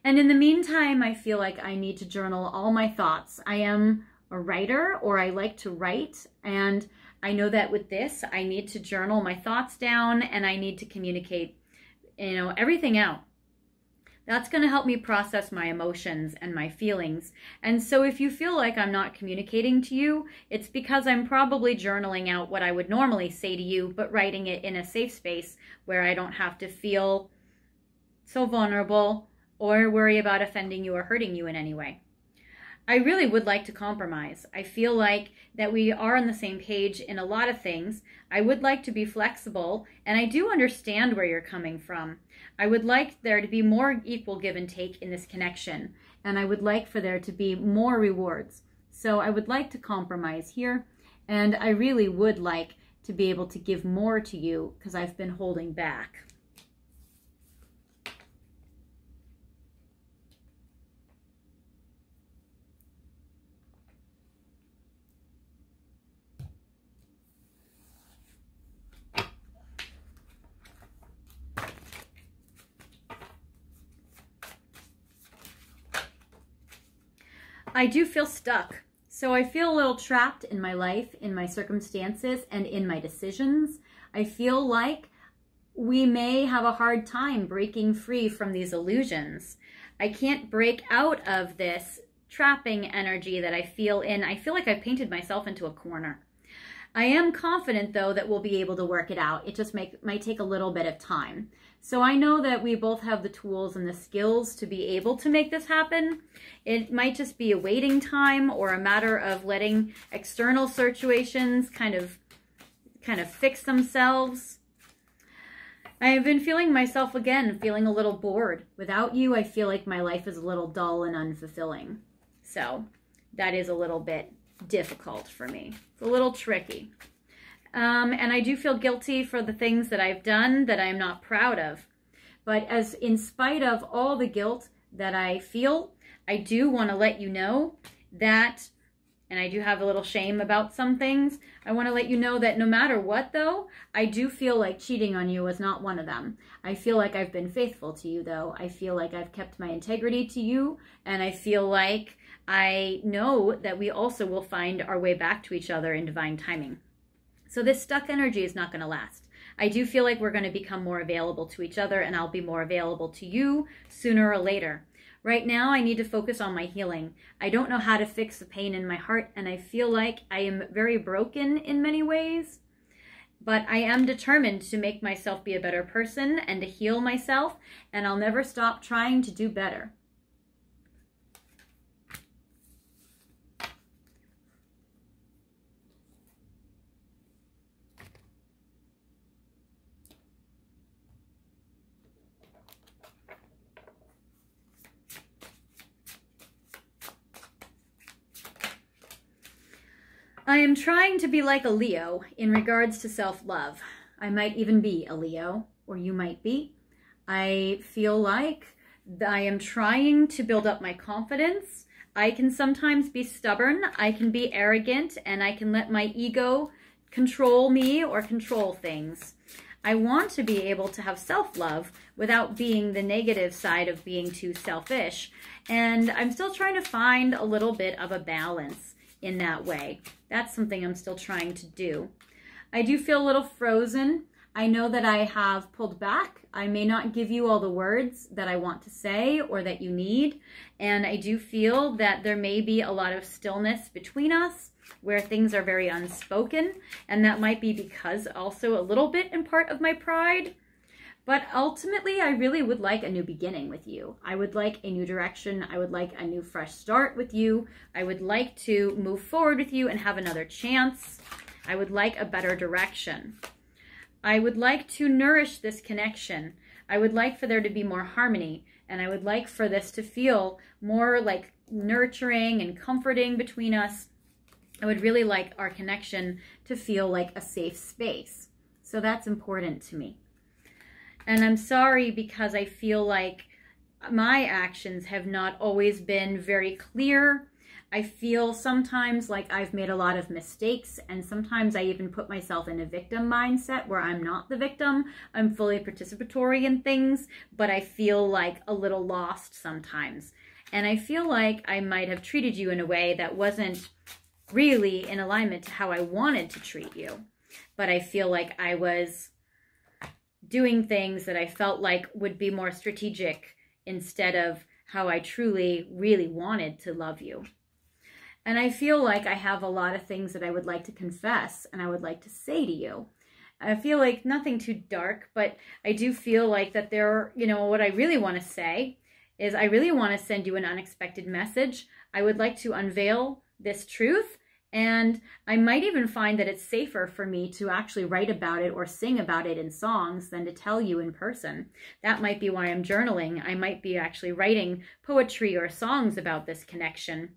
And in the meantime, I feel like I need to journal all my thoughts. I am a writer or I like to write and I know that with this, I need to journal my thoughts down and I need to communicate, you know, everything out. That's going to help me process my emotions and my feelings. And so if you feel like I'm not communicating to you, it's because I'm probably journaling out what I would normally say to you, but writing it in a safe space where I don't have to feel so vulnerable or worry about offending you or hurting you in any way. I really would like to compromise. I feel like that we are on the same page in a lot of things. I would like to be flexible, and I do understand where you're coming from. I would like there to be more equal give and take in this connection, and I would like for there to be more rewards. So I would like to compromise here, and I really would like to be able to give more to you because I've been holding back. I do feel stuck. So I feel a little trapped in my life, in my circumstances, and in my decisions. I feel like we may have a hard time breaking free from these illusions. I can't break out of this trapping energy that I feel in. I feel like I've painted myself into a corner. I am confident though that we'll be able to work it out. It just make, might take a little bit of time. So I know that we both have the tools and the skills to be able to make this happen. It might just be a waiting time or a matter of letting external situations kind of kind of fix themselves. I have been feeling myself again, feeling a little bored. Without you, I feel like my life is a little dull and unfulfilling. So that is a little bit difficult for me. It's a little tricky. Um, and I do feel guilty for the things that I've done that I'm not proud of. But as in spite of all the guilt that I feel, I do want to let you know that and I do have a little shame about some things. I want to let you know that no matter what, though, I do feel like cheating on you was not one of them. I feel like I've been faithful to you, though. I feel like I've kept my integrity to you, and I feel like I know that we also will find our way back to each other in divine timing. So this stuck energy is not going to last. I do feel like we're going to become more available to each other, and I'll be more available to you sooner or later. Right now, I need to focus on my healing. I don't know how to fix the pain in my heart, and I feel like I am very broken in many ways. But I am determined to make myself be a better person and to heal myself, and I'll never stop trying to do better. I am trying to be like a Leo in regards to self-love. I might even be a Leo, or you might be. I feel like I am trying to build up my confidence. I can sometimes be stubborn, I can be arrogant, and I can let my ego control me or control things. I want to be able to have self-love without being the negative side of being too selfish. And I'm still trying to find a little bit of a balance in that way. That's something I'm still trying to do. I do feel a little frozen. I know that I have pulled back. I may not give you all the words that I want to say or that you need. And I do feel that there may be a lot of stillness between us where things are very unspoken. And that might be because also a little bit in part of my pride but ultimately, I really would like a new beginning with you. I would like a new direction. I would like a new fresh start with you. I would like to move forward with you and have another chance. I would like a better direction. I would like to nourish this connection. I would like for there to be more harmony. And I would like for this to feel more like nurturing and comforting between us. I would really like our connection to feel like a safe space. So that's important to me. And I'm sorry because I feel like my actions have not always been very clear. I feel sometimes like I've made a lot of mistakes, and sometimes I even put myself in a victim mindset where I'm not the victim. I'm fully participatory in things, but I feel like a little lost sometimes. And I feel like I might have treated you in a way that wasn't really in alignment to how I wanted to treat you. But I feel like I was doing things that I felt like would be more strategic instead of how I truly, really wanted to love you. And I feel like I have a lot of things that I would like to confess and I would like to say to you. I feel like nothing too dark, but I do feel like that there, you know, what I really want to say is I really want to send you an unexpected message. I would like to unveil this truth and I might even find that it's safer for me to actually write about it or sing about it in songs than to tell you in person. That might be why I'm journaling. I might be actually writing poetry or songs about this connection.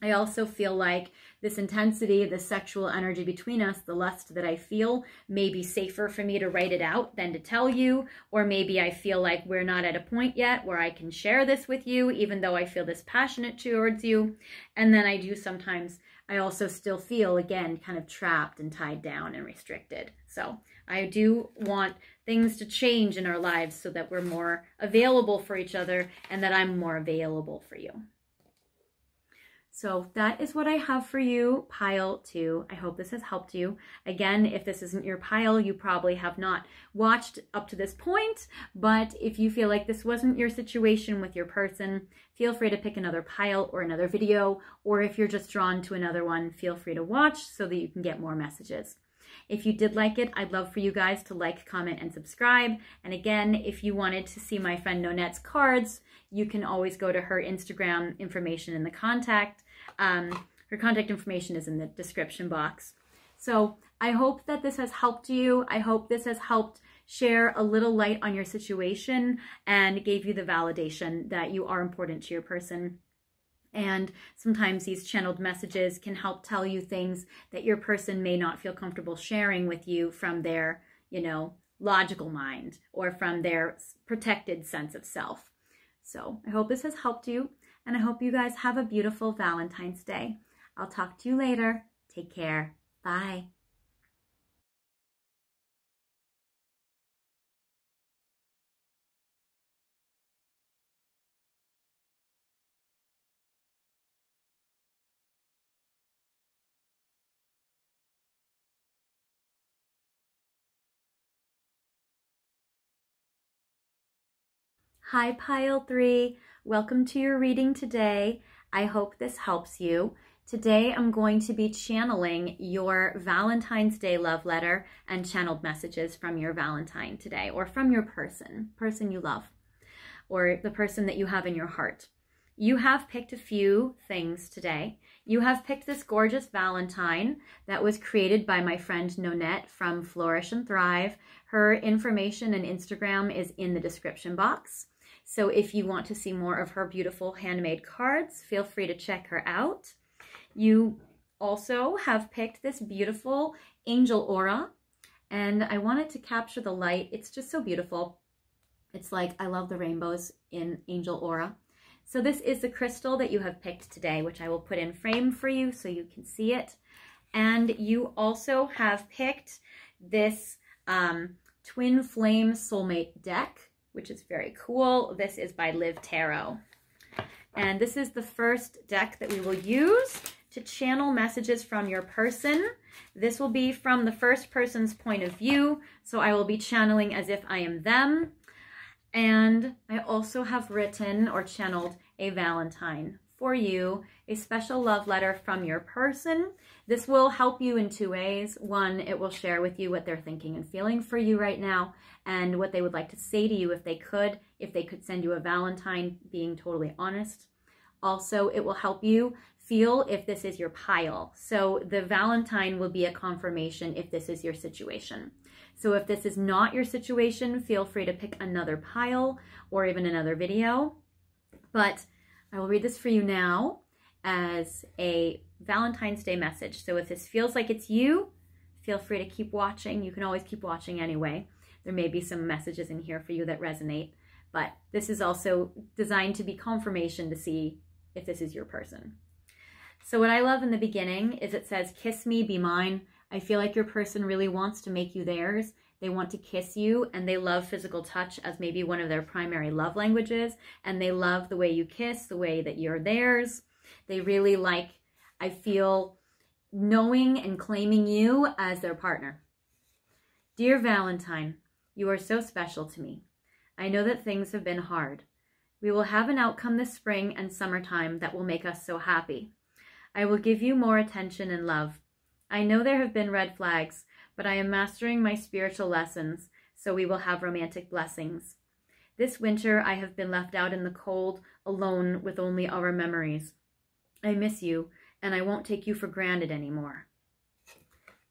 I also feel like this intensity, the sexual energy between us, the lust that I feel, may be safer for me to write it out than to tell you. Or maybe I feel like we're not at a point yet where I can share this with you, even though I feel this passionate towards you. And then I do sometimes I also still feel, again, kind of trapped and tied down and restricted. So I do want things to change in our lives so that we're more available for each other and that I'm more available for you. So that is what I have for you, pile two. I hope this has helped you. Again, if this isn't your pile, you probably have not watched up to this point, but if you feel like this wasn't your situation with your person, feel free to pick another pile or another video, or if you're just drawn to another one, feel free to watch so that you can get more messages. If you did like it, I'd love for you guys to like, comment, and subscribe. And again, if you wanted to see my friend Nonette's cards, you can always go to her Instagram information in the contact. Um, her contact information is in the description box. So I hope that this has helped you. I hope this has helped share a little light on your situation and gave you the validation that you are important to your person. And sometimes these channeled messages can help tell you things that your person may not feel comfortable sharing with you from their, you know, logical mind or from their protected sense of self. So I hope this has helped you and I hope you guys have a beautiful Valentine's Day. I'll talk to you later. Take care. Bye. Hi, Pile 3. Welcome to your reading today. I hope this helps you. Today, I'm going to be channeling your Valentine's Day love letter and channeled messages from your Valentine today, or from your person, person you love, or the person that you have in your heart. You have picked a few things today. You have picked this gorgeous Valentine that was created by my friend Nonette from Florish and Thrive. Her information and Instagram is in the description box. So if you want to see more of her beautiful handmade cards, feel free to check her out. You also have picked this beautiful angel aura and I wanted to capture the light. It's just so beautiful. It's like, I love the rainbows in angel aura. So this is the crystal that you have picked today, which I will put in frame for you so you can see it. And you also have picked this um, Twin Flame Soulmate deck which is very cool. This is by Liv Tarot. And this is the first deck that we will use to channel messages from your person. This will be from the first person's point of view, so I will be channeling as if I am them. And I also have written or channeled a Valentine for you, a special love letter from your person. This will help you in two ways. One, it will share with you what they're thinking and feeling for you right now and what they would like to say to you if they could, if they could send you a Valentine, being totally honest. Also, it will help you feel if this is your pile. So the Valentine will be a confirmation if this is your situation. So if this is not your situation, feel free to pick another pile or even another video. But I will read this for you now as a Valentine's Day message. So if this feels like it's you, feel free to keep watching. You can always keep watching anyway. There may be some messages in here for you that resonate, but this is also designed to be confirmation to see if this is your person. So what I love in the beginning is it says, kiss me, be mine. I feel like your person really wants to make you theirs they want to kiss you and they love physical touch as maybe one of their primary love languages. And they love the way you kiss, the way that you're theirs. They really like, I feel, knowing and claiming you as their partner. Dear Valentine, you are so special to me. I know that things have been hard. We will have an outcome this spring and summertime that will make us so happy. I will give you more attention and love. I know there have been red flags, but I am mastering my spiritual lessons, so we will have romantic blessings. This winter I have been left out in the cold, alone with only our memories. I miss you, and I won't take you for granted anymore.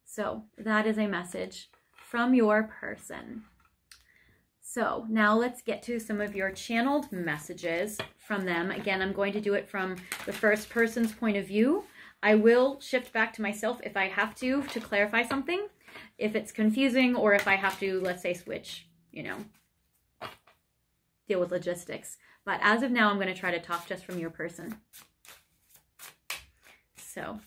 So that is a message from your person. So now let's get to some of your channeled messages from them. Again, I'm going to do it from the first person's point of view. I will shift back to myself if I have to to clarify something if it's confusing or if I have to, let's say, switch, you know, deal with logistics. But as of now, I'm going to try to talk just from your person. So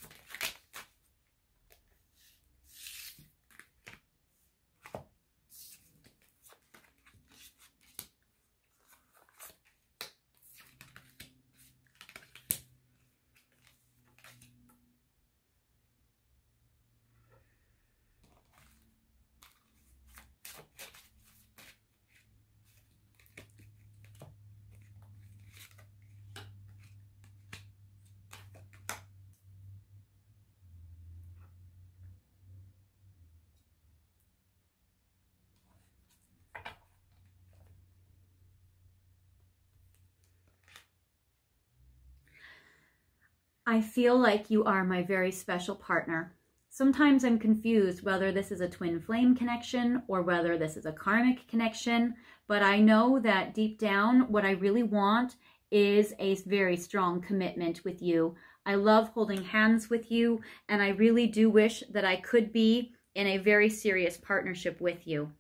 I feel like you are my very special partner. Sometimes I'm confused whether this is a twin flame connection or whether this is a karmic connection, but I know that deep down, what I really want is a very strong commitment with you. I love holding hands with you, and I really do wish that I could be in a very serious partnership with you.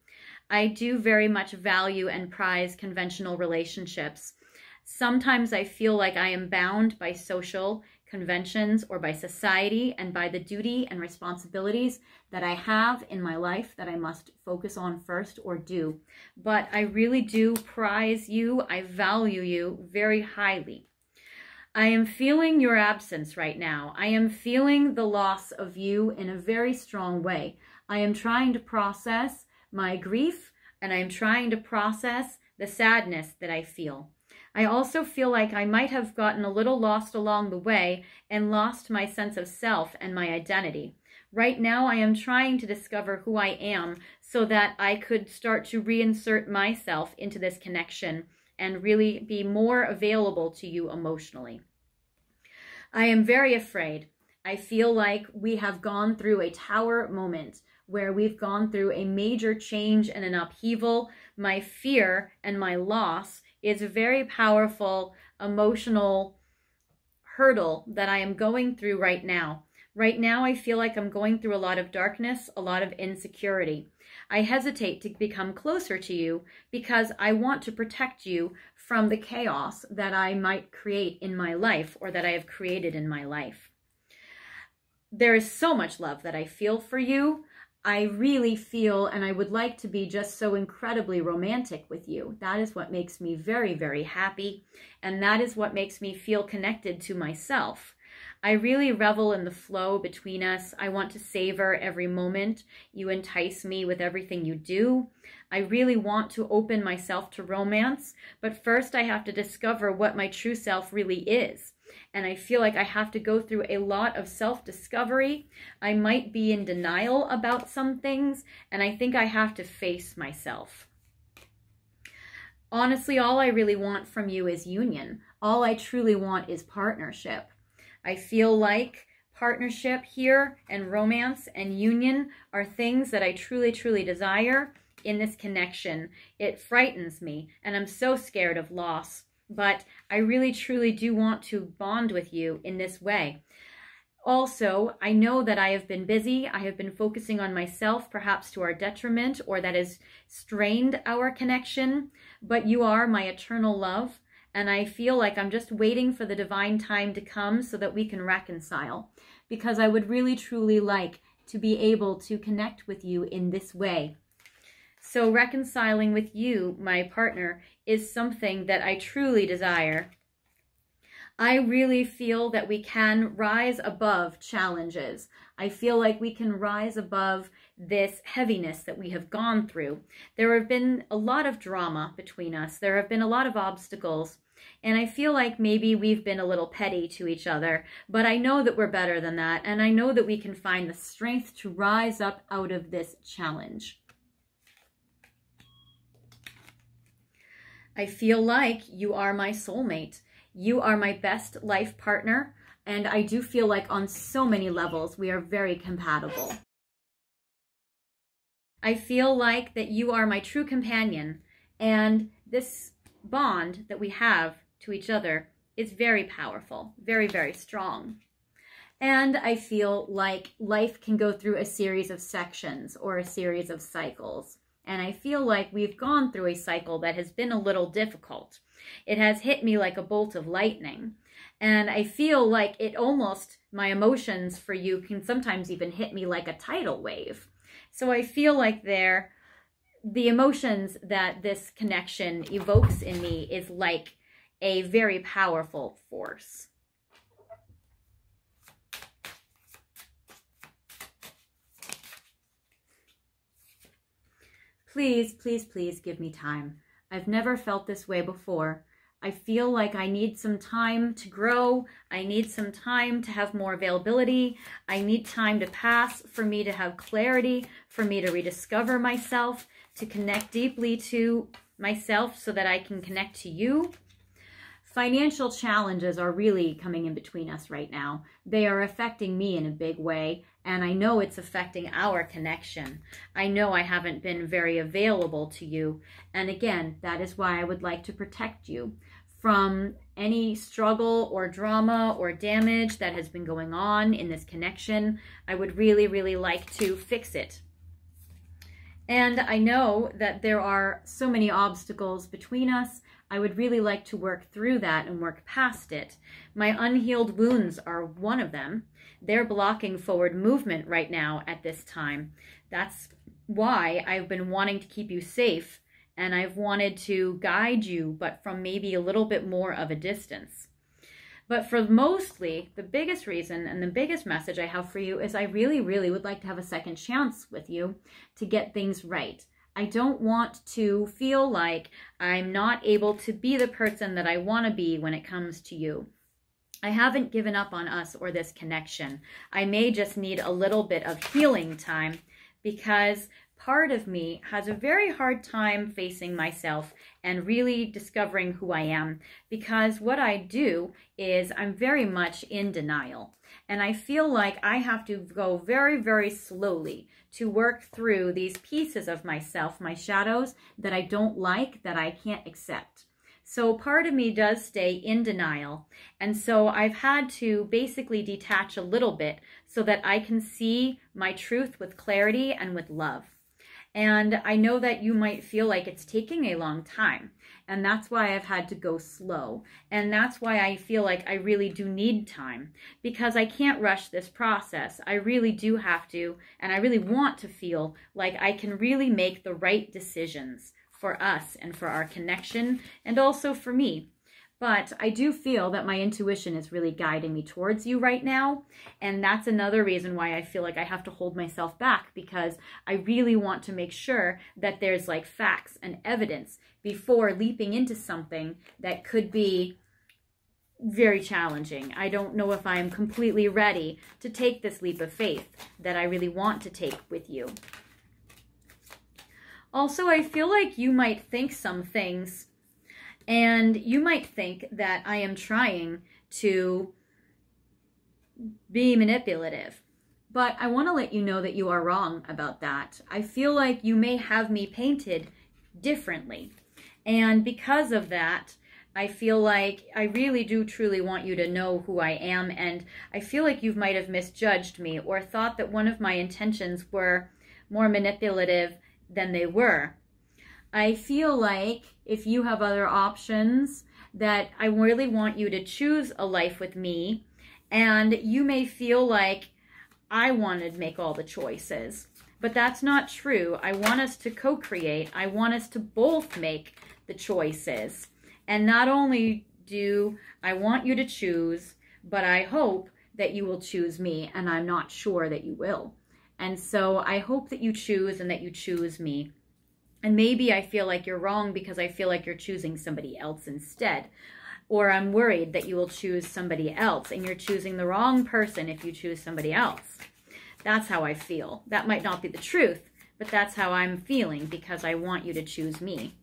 I do very much value and prize conventional relationships. Sometimes I feel like I am bound by social conventions or by society and by the duty and responsibilities that I have in my life that I must focus on first or do. But I really do prize you. I value you very highly. I am feeling your absence right now. I am feeling the loss of you in a very strong way. I am trying to process my grief and I am trying to process the sadness that I feel. I also feel like I might have gotten a little lost along the way and lost my sense of self and my identity. Right now, I am trying to discover who I am so that I could start to reinsert myself into this connection and really be more available to you emotionally. I am very afraid. I feel like we have gone through a tower moment where we've gone through a major change and an upheaval. My fear and my loss is a very powerful emotional hurdle that I am going through right now. Right now, I feel like I'm going through a lot of darkness, a lot of insecurity. I hesitate to become closer to you because I want to protect you from the chaos that I might create in my life or that I have created in my life. There is so much love that I feel for you, I really feel and I would like to be just so incredibly romantic with you. That is what makes me very, very happy. And that is what makes me feel connected to myself. I really revel in the flow between us. I want to savor every moment. You entice me with everything you do. I really want to open myself to romance, but first I have to discover what my true self really is and I feel like I have to go through a lot of self discovery. I might be in denial about some things, and I think I have to face myself. Honestly, all I really want from you is union. All I truly want is partnership. I feel like partnership here and romance and union are things that I truly, truly desire in this connection. It frightens me, and I'm so scared of loss but I really truly do want to bond with you in this way. Also, I know that I have been busy. I have been focusing on myself, perhaps to our detriment, or that has strained our connection. But you are my eternal love, and I feel like I'm just waiting for the divine time to come so that we can reconcile. Because I would really truly like to be able to connect with you in this way. So reconciling with you, my partner, is something that I truly desire. I really feel that we can rise above challenges. I feel like we can rise above this heaviness that we have gone through. There have been a lot of drama between us. There have been a lot of obstacles. And I feel like maybe we've been a little petty to each other, but I know that we're better than that. And I know that we can find the strength to rise up out of this challenge. I feel like you are my soulmate. You are my best life partner. And I do feel like on so many levels, we are very compatible. I feel like that you are my true companion. And this bond that we have to each other is very powerful, very, very strong. And I feel like life can go through a series of sections or a series of cycles. And I feel like we've gone through a cycle that has been a little difficult. It has hit me like a bolt of lightning. And I feel like it almost, my emotions for you can sometimes even hit me like a tidal wave. So I feel like there, the emotions that this connection evokes in me is like a very powerful force. Please, please, please give me time. I've never felt this way before. I feel like I need some time to grow. I need some time to have more availability. I need time to pass for me to have clarity, for me to rediscover myself, to connect deeply to myself so that I can connect to you. Financial challenges are really coming in between us right now. They are affecting me in a big way, and I know it's affecting our connection. I know I haven't been very available to you, and again, that is why I would like to protect you from any struggle or drama or damage that has been going on in this connection. I would really, really like to fix it. And I know that there are so many obstacles between us. I would really like to work through that and work past it. My unhealed wounds are one of them. They're blocking forward movement right now at this time. That's why I've been wanting to keep you safe and I've wanted to guide you, but from maybe a little bit more of a distance. But for mostly, the biggest reason and the biggest message I have for you is I really, really would like to have a second chance with you to get things right. I don't want to feel like I'm not able to be the person that I want to be when it comes to you. I haven't given up on us or this connection. I may just need a little bit of healing time because part of me has a very hard time facing myself and really discovering who I am because what I do is I'm very much in denial. And I feel like I have to go very, very slowly to work through these pieces of myself, my shadows that I don't like, that I can't accept. So part of me does stay in denial. And so I've had to basically detach a little bit so that I can see my truth with clarity and with love. And I know that you might feel like it's taking a long time. And that's why I've had to go slow. And that's why I feel like I really do need time because I can't rush this process. I really do have to, and I really want to feel like I can really make the right decisions for us and for our connection and also for me. But I do feel that my intuition is really guiding me towards you right now. And that's another reason why I feel like I have to hold myself back because I really want to make sure that there's like facts and evidence before leaping into something that could be very challenging. I don't know if I'm completely ready to take this leap of faith that I really want to take with you. Also, I feel like you might think some things and you might think that I am trying to be manipulative. But I want to let you know that you are wrong about that. I feel like you may have me painted differently. And because of that, I feel like I really do truly want you to know who I am. And I feel like you might have misjudged me or thought that one of my intentions were more manipulative than they were. I feel like if you have other options, that I really want you to choose a life with me. And you may feel like I wanted to make all the choices. But that's not true. I want us to co create, I want us to both make the choices. And not only do I want you to choose, but I hope that you will choose me. And I'm not sure that you will. And so I hope that you choose and that you choose me. And maybe I feel like you're wrong because I feel like you're choosing somebody else instead. Or I'm worried that you will choose somebody else and you're choosing the wrong person if you choose somebody else. That's how I feel. That might not be the truth, but that's how I'm feeling because I want you to choose me.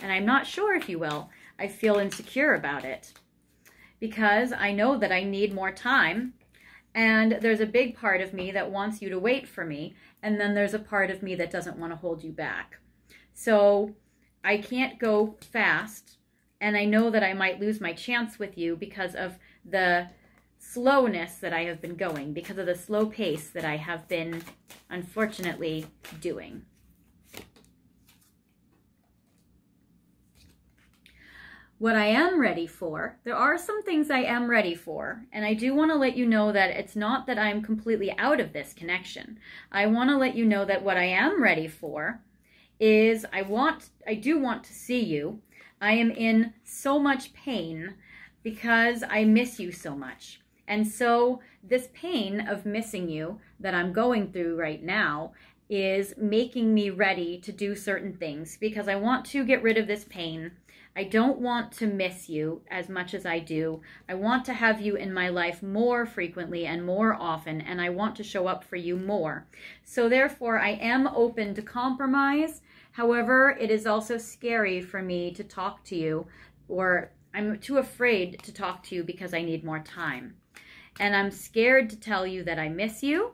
And I'm not sure if you will. I feel insecure about it because I know that I need more time and there's a big part of me that wants you to wait for me. And then there's a part of me that doesn't want to hold you back. So I can't go fast. And I know that I might lose my chance with you because of the slowness that I have been going, because of the slow pace that I have been, unfortunately, doing. What I am ready for, there are some things I am ready for, and I do want to let you know that it's not that I'm completely out of this connection. I want to let you know that what I am ready for is I want, I do want to see you. I am in so much pain because I miss you so much. And so this pain of missing you that I'm going through right now is making me ready to do certain things because I want to get rid of this pain I don't want to miss you as much as I do. I want to have you in my life more frequently and more often, and I want to show up for you more. So, therefore, I am open to compromise. However, it is also scary for me to talk to you or I'm too afraid to talk to you because I need more time. And I'm scared to tell you that I miss you.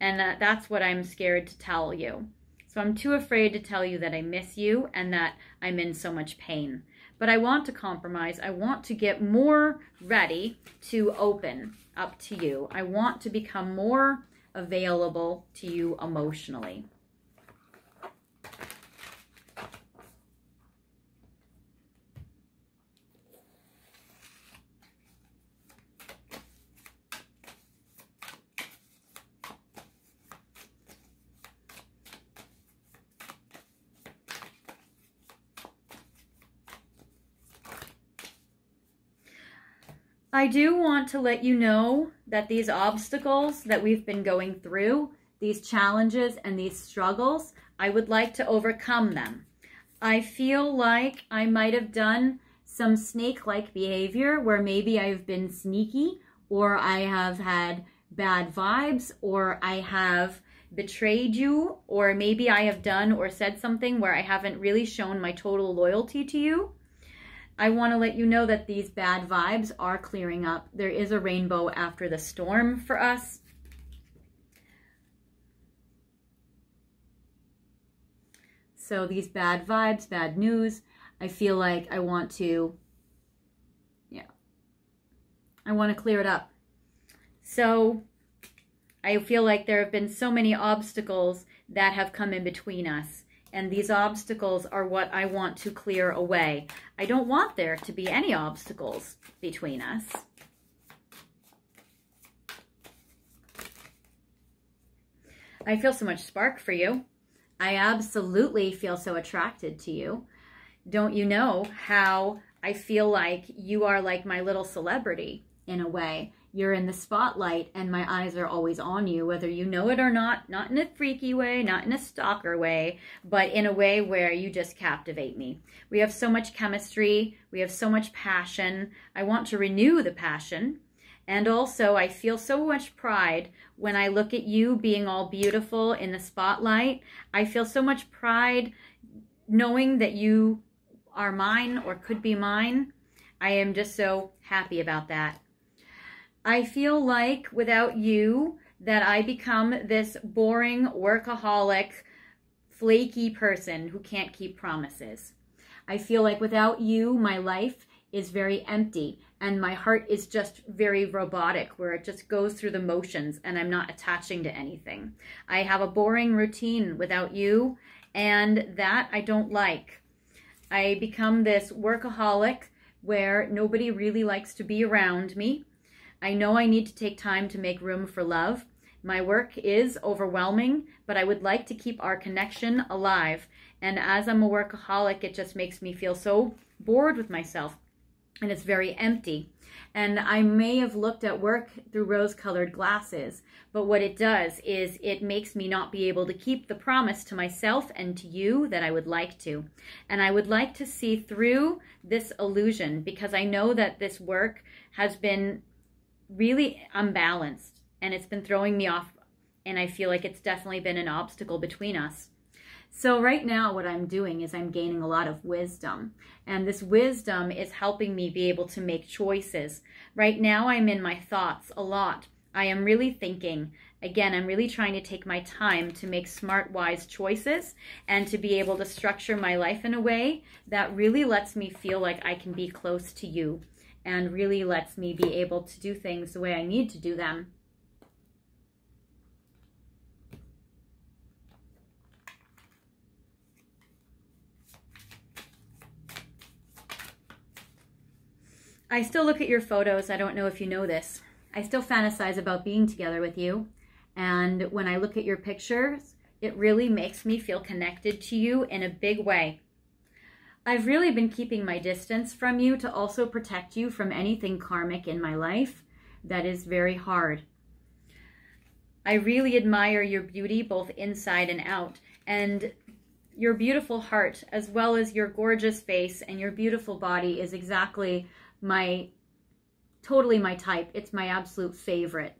And that, that's what I'm scared to tell you. So I'm too afraid to tell you that I miss you and that I'm in so much pain. But I want to compromise. I want to get more ready to open up to you. I want to become more available to you emotionally. I do want to let you know that these obstacles that we've been going through, these challenges and these struggles, I would like to overcome them. I feel like I might have done some snake-like behavior where maybe I've been sneaky or I have had bad vibes or I have betrayed you or maybe I have done or said something where I haven't really shown my total loyalty to you. I want to let you know that these bad vibes are clearing up. There is a rainbow after the storm for us. So these bad vibes, bad news, I feel like I want to, yeah, I want to clear it up. So I feel like there have been so many obstacles that have come in between us and these obstacles are what I want to clear away. I don't want there to be any obstacles between us. I feel so much spark for you. I absolutely feel so attracted to you. Don't you know how I feel like you are like my little celebrity in a way? You're in the spotlight and my eyes are always on you, whether you know it or not, not in a freaky way, not in a stalker way, but in a way where you just captivate me. We have so much chemistry. We have so much passion. I want to renew the passion. And also, I feel so much pride when I look at you being all beautiful in the spotlight. I feel so much pride knowing that you are mine or could be mine. I am just so happy about that. I feel like without you that I become this boring workaholic, flaky person who can't keep promises. I feel like without you, my life is very empty and my heart is just very robotic where it just goes through the motions and I'm not attaching to anything. I have a boring routine without you and that I don't like. I become this workaholic where nobody really likes to be around me I know I need to take time to make room for love. My work is overwhelming, but I would like to keep our connection alive. And as I'm a workaholic, it just makes me feel so bored with myself and it's very empty. And I may have looked at work through rose colored glasses, but what it does is it makes me not be able to keep the promise to myself and to you that I would like to. And I would like to see through this illusion because I know that this work has been really unbalanced and it's been throwing me off and I feel like it's definitely been an obstacle between us. So right now what I'm doing is I'm gaining a lot of wisdom and this wisdom is helping me be able to make choices. Right now I'm in my thoughts a lot. I am really thinking. Again, I'm really trying to take my time to make smart, wise choices and to be able to structure my life in a way that really lets me feel like I can be close to you and really lets me be able to do things the way I need to do them. I still look at your photos. I don't know if you know this. I still fantasize about being together with you. And when I look at your pictures, it really makes me feel connected to you in a big way. I've really been keeping my distance from you to also protect you from anything karmic in my life that is very hard. I really admire your beauty both inside and out and your beautiful heart as well as your gorgeous face and your beautiful body is exactly my totally my type. It's my absolute favorite.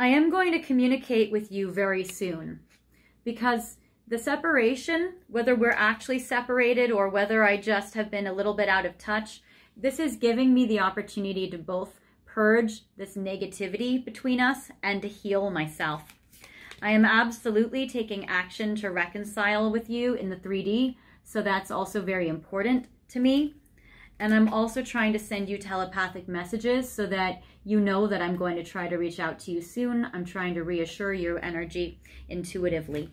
I am going to communicate with you very soon because the separation, whether we're actually separated or whether I just have been a little bit out of touch, this is giving me the opportunity to both purge this negativity between us and to heal myself. I am absolutely taking action to reconcile with you in the 3D, so that's also very important to me. And I'm also trying to send you telepathic messages so that you know that I'm going to try to reach out to you soon. I'm trying to reassure your energy intuitively.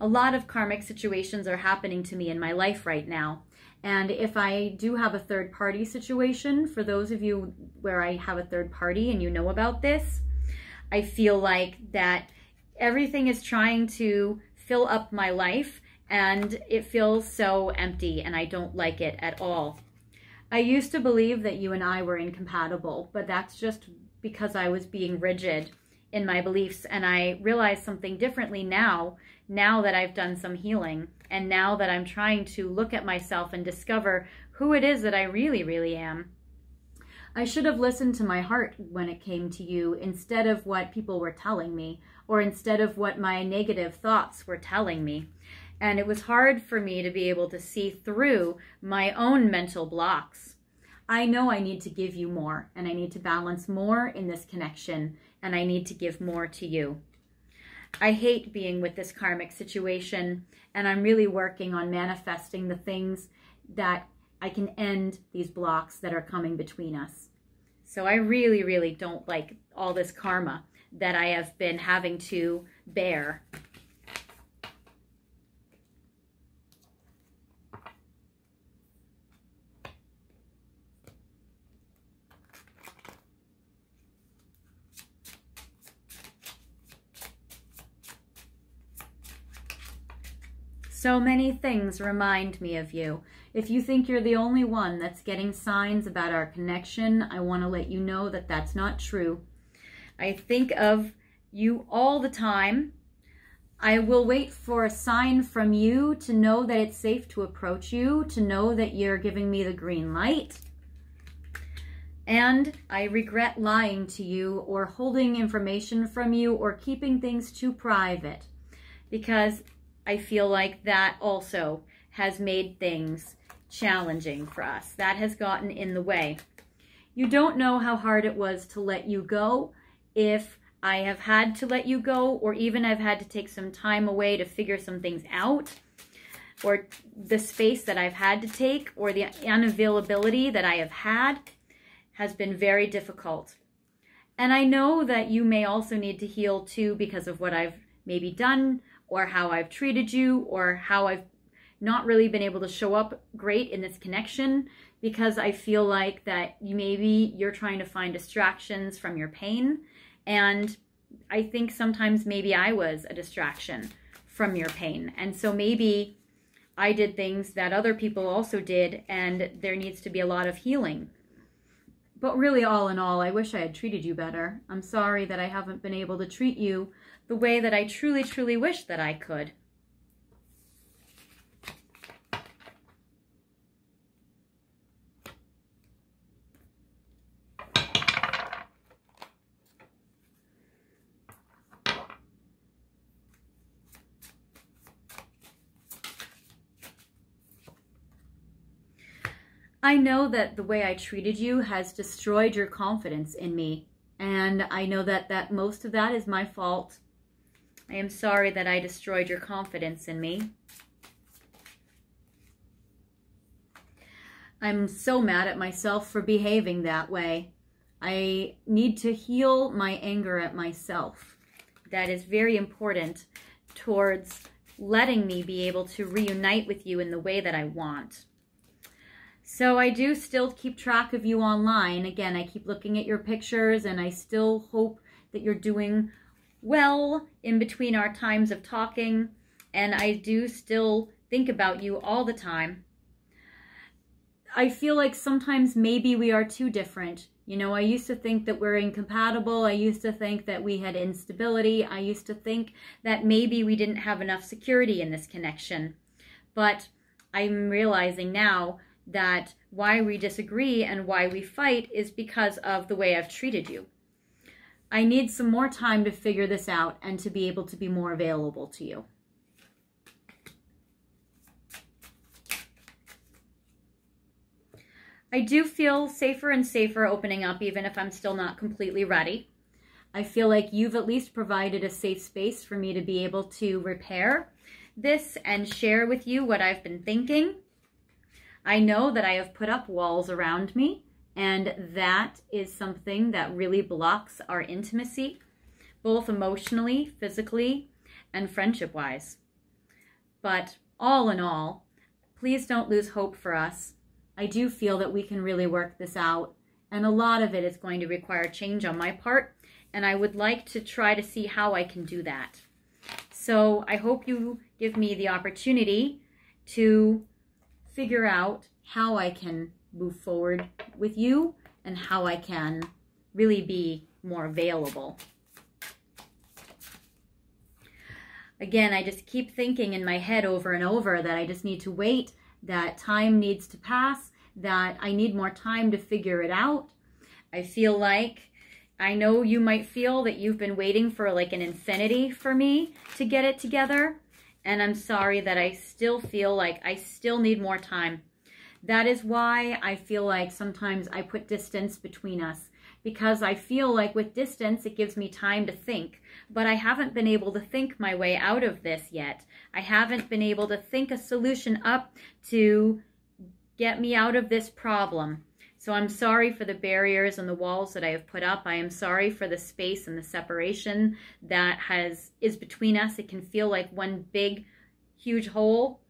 A lot of karmic situations are happening to me in my life right now. And if I do have a third party situation, for those of you where I have a third party and you know about this, I feel like that everything is trying to fill up my life and it feels so empty and I don't like it at all. I used to believe that you and I were incompatible, but that's just because I was being rigid in my beliefs and I realize something differently now, now that I've done some healing and now that I'm trying to look at myself and discover who it is that I really, really am. I should have listened to my heart when it came to you instead of what people were telling me or instead of what my negative thoughts were telling me. And it was hard for me to be able to see through my own mental blocks. I know I need to give you more and I need to balance more in this connection and I need to give more to you. I hate being with this karmic situation and I'm really working on manifesting the things that I can end these blocks that are coming between us. So I really, really don't like all this karma that I have been having to bear So many things remind me of you. If you think you're the only one that's getting signs about our connection, I want to let you know that that's not true. I think of you all the time. I will wait for a sign from you to know that it's safe to approach you, to know that you're giving me the green light. And I regret lying to you or holding information from you or keeping things too private because I feel like that also has made things challenging for us. That has gotten in the way. You don't know how hard it was to let you go if I have had to let you go or even I've had to take some time away to figure some things out or the space that I've had to take or the unavailability that I have had has been very difficult. And I know that you may also need to heal too because of what I've maybe done or how I've treated you or how I've not really been able to show up great in this connection because I feel like that you maybe you're trying to find distractions from your pain. And I think sometimes maybe I was a distraction from your pain. And so maybe I did things that other people also did and there needs to be a lot of healing. But really all in all I wish I had treated you better. I'm sorry that I haven't been able to treat you the way that I truly, truly wish that I could. I know that the way I treated you has destroyed your confidence in me. And I know that, that most of that is my fault. I am sorry that I destroyed your confidence in me. I'm so mad at myself for behaving that way. I need to heal my anger at myself. That is very important towards letting me be able to reunite with you in the way that I want. So I do still keep track of you online. Again, I keep looking at your pictures and I still hope that you're doing well in between our times of talking, and I do still think about you all the time. I feel like sometimes maybe we are too different. You know, I used to think that we're incompatible. I used to think that we had instability. I used to think that maybe we didn't have enough security in this connection. But I'm realizing now that why we disagree and why we fight is because of the way I've treated you. I need some more time to figure this out and to be able to be more available to you. I do feel safer and safer opening up, even if I'm still not completely ready. I feel like you've at least provided a safe space for me to be able to repair this and share with you what I've been thinking. I know that I have put up walls around me, and that is something that really blocks our intimacy, both emotionally, physically, and friendship wise. But all in all, please don't lose hope for us. I do feel that we can really work this out, and a lot of it is going to require change on my part, and I would like to try to see how I can do that. So I hope you give me the opportunity to figure out how I can move forward with you and how I can really be more available. Again, I just keep thinking in my head over and over that I just need to wait, that time needs to pass, that I need more time to figure it out. I feel like I know you might feel that you've been waiting for like an infinity for me to get it together. And I'm sorry that I still feel like I still need more time. That is why I feel like sometimes I put distance between us because I feel like with distance, it gives me time to think. But I haven't been able to think my way out of this yet. I haven't been able to think a solution up to get me out of this problem. So I'm sorry for the barriers and the walls that I have put up. I am sorry for the space and the separation that has is between us. It can feel like one big, huge hole.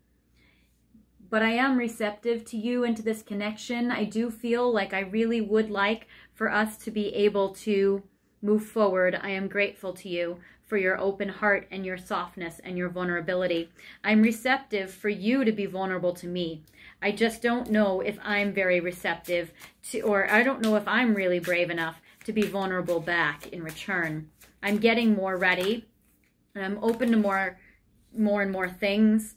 But I am receptive to you and to this connection. I do feel like I really would like for us to be able to move forward. I am grateful to you for your open heart and your softness and your vulnerability. I'm receptive for you to be vulnerable to me. I just don't know if I'm very receptive to, or I don't know if I'm really brave enough to be vulnerable back in return. I'm getting more ready and I'm open to more, more and more things,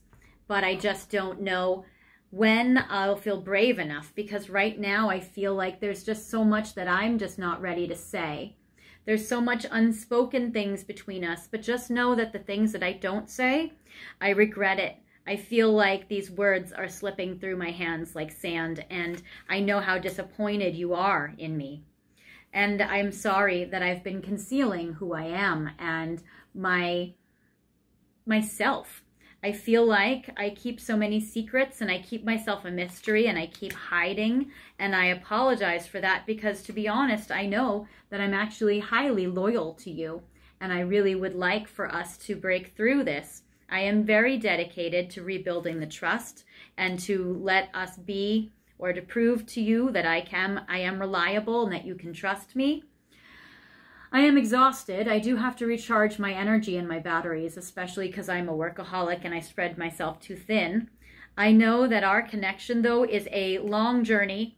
but I just don't know when I'll feel brave enough because right now I feel like there's just so much that I'm just not ready to say. There's so much unspoken things between us, but just know that the things that I don't say, I regret it. I feel like these words are slipping through my hands like sand, and I know how disappointed you are in me. And I'm sorry that I've been concealing who I am and my myself. I feel like I keep so many secrets and I keep myself a mystery and I keep hiding. And I apologize for that because, to be honest, I know that I'm actually highly loyal to you. And I really would like for us to break through this I am very dedicated to rebuilding the trust and to let us be or to prove to you that I can I am reliable and that you can trust me. I am exhausted. I do have to recharge my energy and my batteries, especially because I'm a workaholic and I spread myself too thin. I know that our connection, though, is a long journey,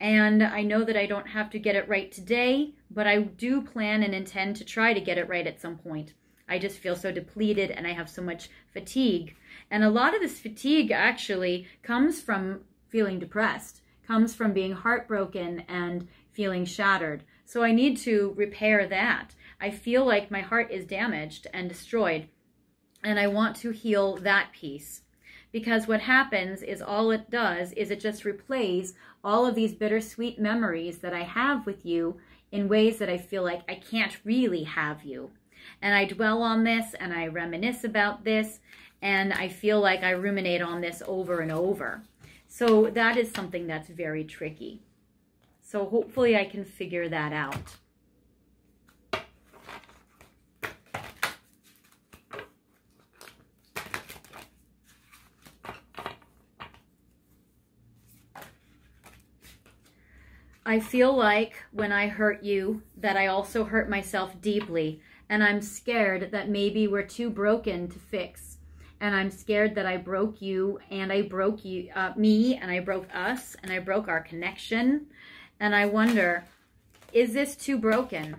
and I know that I don't have to get it right today, but I do plan and intend to try to get it right at some point. I just feel so depleted and I have so much fatigue. And a lot of this fatigue actually comes from feeling depressed, comes from being heartbroken and feeling shattered. So I need to repair that. I feel like my heart is damaged and destroyed, and I want to heal that piece. Because what happens is all it does is it just replays all of these bittersweet memories that I have with you in ways that I feel like I can't really have you and I dwell on this and I reminisce about this and I feel like I ruminate on this over and over. So that is something that's very tricky. So hopefully I can figure that out. I feel like when I hurt you that I also hurt myself deeply and I'm scared that maybe we're too broken to fix. And I'm scared that I broke you and I broke you, uh, me and I broke us and I broke our connection. And I wonder, is this too broken?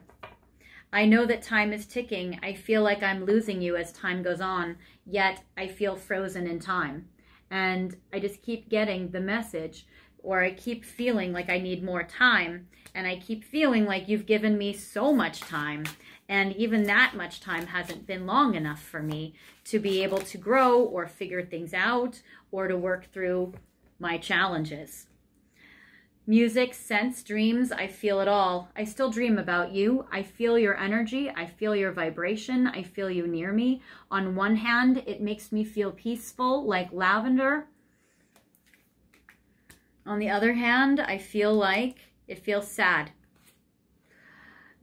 I know that time is ticking. I feel like I'm losing you as time goes on, yet I feel frozen in time. And I just keep getting the message or I keep feeling like I need more time, and I keep feeling like you've given me so much time, and even that much time hasn't been long enough for me to be able to grow or figure things out or to work through my challenges. Music, sense, dreams, I feel it all. I still dream about you. I feel your energy. I feel your vibration. I feel you near me. On one hand, it makes me feel peaceful like lavender. On the other hand, I feel like it feels sad.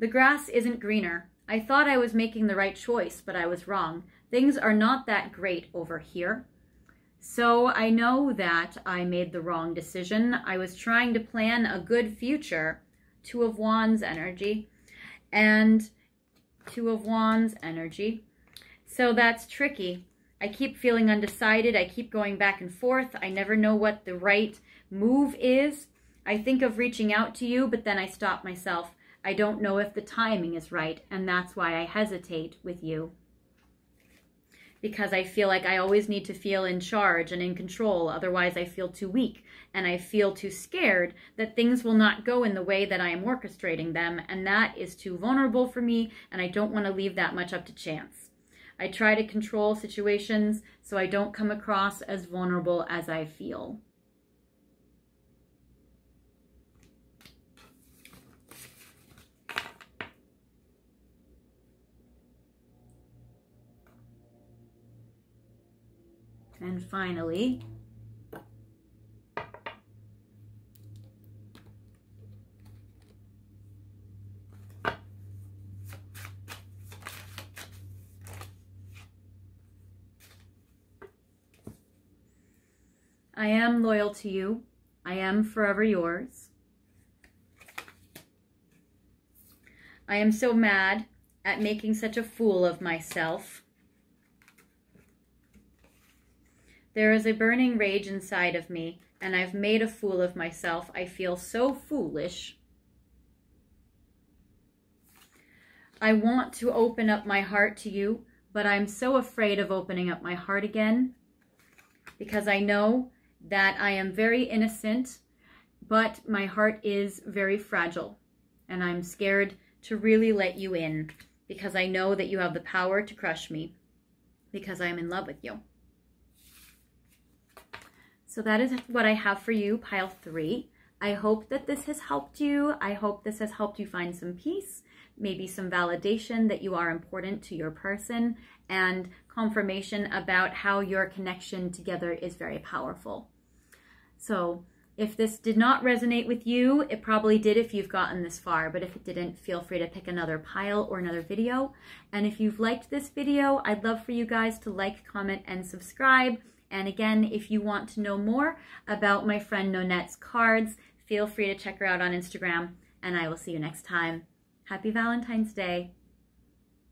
The grass isn't greener. I thought I was making the right choice, but I was wrong. Things are not that great over here. So I know that I made the wrong decision. I was trying to plan a good future. Two of Wands energy and Two of Wands energy. So that's tricky. I keep feeling undecided. I keep going back and forth. I never know what the right move is. I think of reaching out to you, but then I stop myself. I don't know if the timing is right, and that's why I hesitate with you because I feel like I always need to feel in charge and in control. Otherwise, I feel too weak and I feel too scared that things will not go in the way that I am orchestrating them. And that is too vulnerable for me, and I don't want to leave that much up to chance. I try to control situations so I don't come across as vulnerable as I feel. And finally, I am loyal to you. I am forever yours. I am so mad at making such a fool of myself. There is a burning rage inside of me, and I've made a fool of myself. I feel so foolish. I want to open up my heart to you, but I'm so afraid of opening up my heart again because I know that I am very innocent, but my heart is very fragile, and I'm scared to really let you in because I know that you have the power to crush me because I am in love with you. So that is what I have for you, pile three. I hope that this has helped you. I hope this has helped you find some peace, maybe some validation that you are important to your person, and confirmation about how your connection together is very powerful. So if this did not resonate with you, it probably did if you've gotten this far, but if it didn't, feel free to pick another pile or another video. And if you've liked this video, I'd love for you guys to like, comment, and subscribe. And again, if you want to know more about my friend Nonette's cards, feel free to check her out on Instagram, and I will see you next time. Happy Valentine's Day.